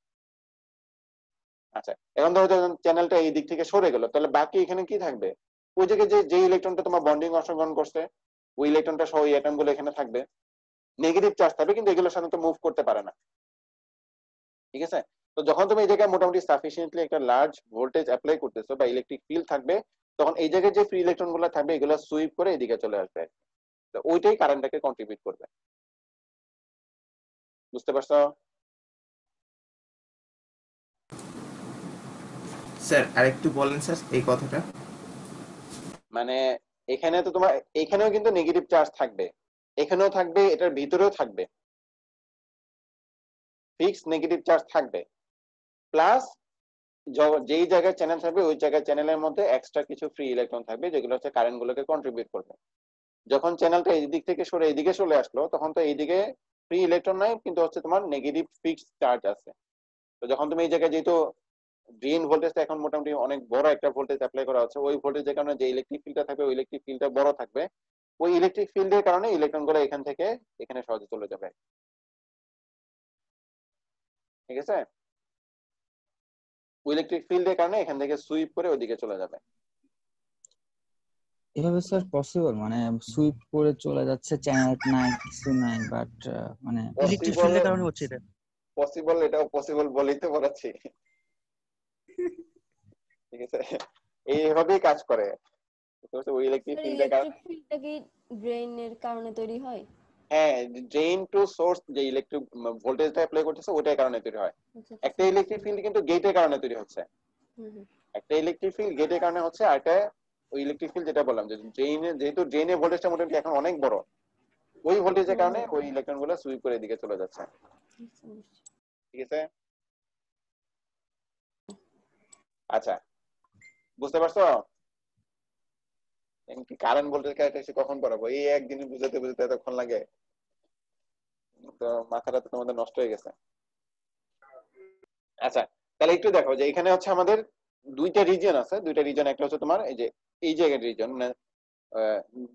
আচ্ছা এখন ধরো চ্যানেলটা এই দিক থেকে সরে গেল, তাহলে বাকি এখানে কি থাকবে? ওই জায়গায় যে যে ইলেকট্রনটা তোমার বন্ডিং অংশগ্রহণ করছে, ওই ইলেকট্রনটা সহ এই অ্যাটমগুলো এখানে থাকবে। নেগেটিভ চার্জ থাকবে, কিন্তু এগুলোর সাথে তো মুভ করতে পারে না। ঠিক আছে? তো যখন তুমি এই জায়গায় মোটামুটি সাফিসিয়েন্টলি একটা লার্জ ভোল্টেজ অ্যাপ্লাই করতেছো বা ইলেকট্রিক ফিল্ড থাকবে, তখন এই জায়গায় যে ফ্রি ইলেকট্রনগুলো থাকবে, এগুলো সুইপ করে এদিকে চলে আসবে। তো ওইটাই কারেন্টটাকে কন্ট্রিবিউট করবে। বুঝতে পারছ? স্যার, আরেকটু বলেন স্যার এই কথাটা। মানে এখানে তো তোমার, এখানেও কিন্তু নেগেটিভ চার্জ থাকবে। এখানেও থাকবে, এটার ভিতরেও থাকবে। ফিক্স নেগেটিভ চার্জ থাকবে। প্লাস যেই জায়গায় চ্যানেল থাকবে, ওই জায়গায় চ্যানেলের মধ্যে এক্সট্রা কিছু ফ্রি ইলেকট্রন থাকবে, যেগুলো হচ্ছে কারেন্ট গুলোকে কন্ট্রিবিউট করবে। যখন চ্যানেলটা এই দিক থেকে সরে, এইদিকে চলে আসলো, তখন তো এইদিকে ফ্রি ইলেকট্রন নাই, কিন্তু হচ্ছে তোমার নেগেটিভ ফিক্স চার্জ আছে। তো যখন তুমি এই জায়গায় যেহেতু ড্রেন ভোল্টেজটা এখন মোটামুটি অনেক বড় একটা ভোল্টেজ অ্যাপ্লাই করা হচ্ছে। ওই ভোল্টেজের কারণে যে ইলেকট্রিক ফিল্ডটা থাকবে ওই ইলেকট্রিক ফিল্ডটা বড় থাকবে। ওই ইলেকট্রিক ফিল্ডের কারণে ইলেকট্রনগুলো এখান থেকে এখানে সহজে চলে যাবে। ঠিক আছে? ওই ইলেকট্রিক ফিল্ডের কারণে এখান থেকে সুইপ করে ওইদিকে চলে যাবে। এভাবে স্যার পসিবল মানে সুইপ করে চলে যাচ্ছে চ্যানেল নাই কিছু নাই বাট মানে ইলেকট্রিক ফিল্ডের কারণে হচ্ছে এটা। পসিবল এটাও পসিবল বলেই তো বলাচ্ছি। ঠিক আছে? এইভাবেই কাজ করে। ওই ইলেকট্রিক ইলেকট্রিক ফিল্ডটা কি ড্রেনের কারণে তৈরি হয়? হ্যাঁ ড্রেন টু সোর্স যে ইলেকট্রিক ভোল্টেজটা অ্যাপ্লাই করতেছে ওইটার কারণে তৈরি হয়। একটা ইলেকট্রিক ফিল্ড কিন্তু গেটের কারণে তৈরি হচ্ছে। হুম হুম। একটা ইলেকট্রিক ফিল্ড গেটের কারণে হচ্ছে আর একটা ওই ইলেকট্রিক ফিল্ড যেটা বললাম যে ড্রেনে যেহেতু ভোল্টেজটা মোটামুটি এখন অনেক বড় ওই ভোল্টেজের কারণে ওই ইলেকট্রনগুলো সুইপ করে এদিকে চলে যাচ্ছে। ঠিক আছে? আচ্ছা বুঝতে পারছ? কারেন্ট ভোল্টেজ ক্যারেক্টারিস্টিক কখন পড়াবো এই একদিনে বুঝাতে বুঝাতে এতক্ষণ লাগে। তো মাথাটা তো তোমাদের নষ্ট হয়ে গেছে। আচ্ছা তাহলে একটু দেখো যে এখানে হচ্ছে আমাদের দুইটা রিজন আছে। দুইটা রিজন একটা হচ্ছে তোমার এই যে, এই জায়গার রিজন মানে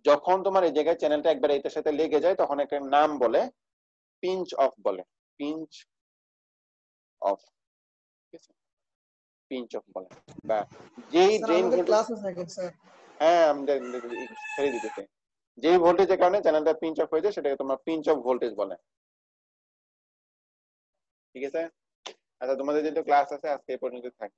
যখন তোমার এই জায়গায় চ্যানেলটা একবার এটার সাথে লেগে যায়, তখন একটা নাম বলে পিঞ্চ অফ বলে। পিঞ্চ অফ পিঞ্চ অফ বলে। বা যেই ড্রেন ক্লাস আছে হ্যাঁ আমি ছেড়ে দিতেছি যেই ভোল্টেজের কারণে চ্যানেলটা পিঞ্চ অফ হয়ে যায় সেটাকে তোমরা পিঞ্চ অফ ভোল্টেজ বলে। ঠিক আছে? আচ্ছা তোমাদের যেহেতু ক্লাস আছে আজকে এই পর্যন্ত থাক।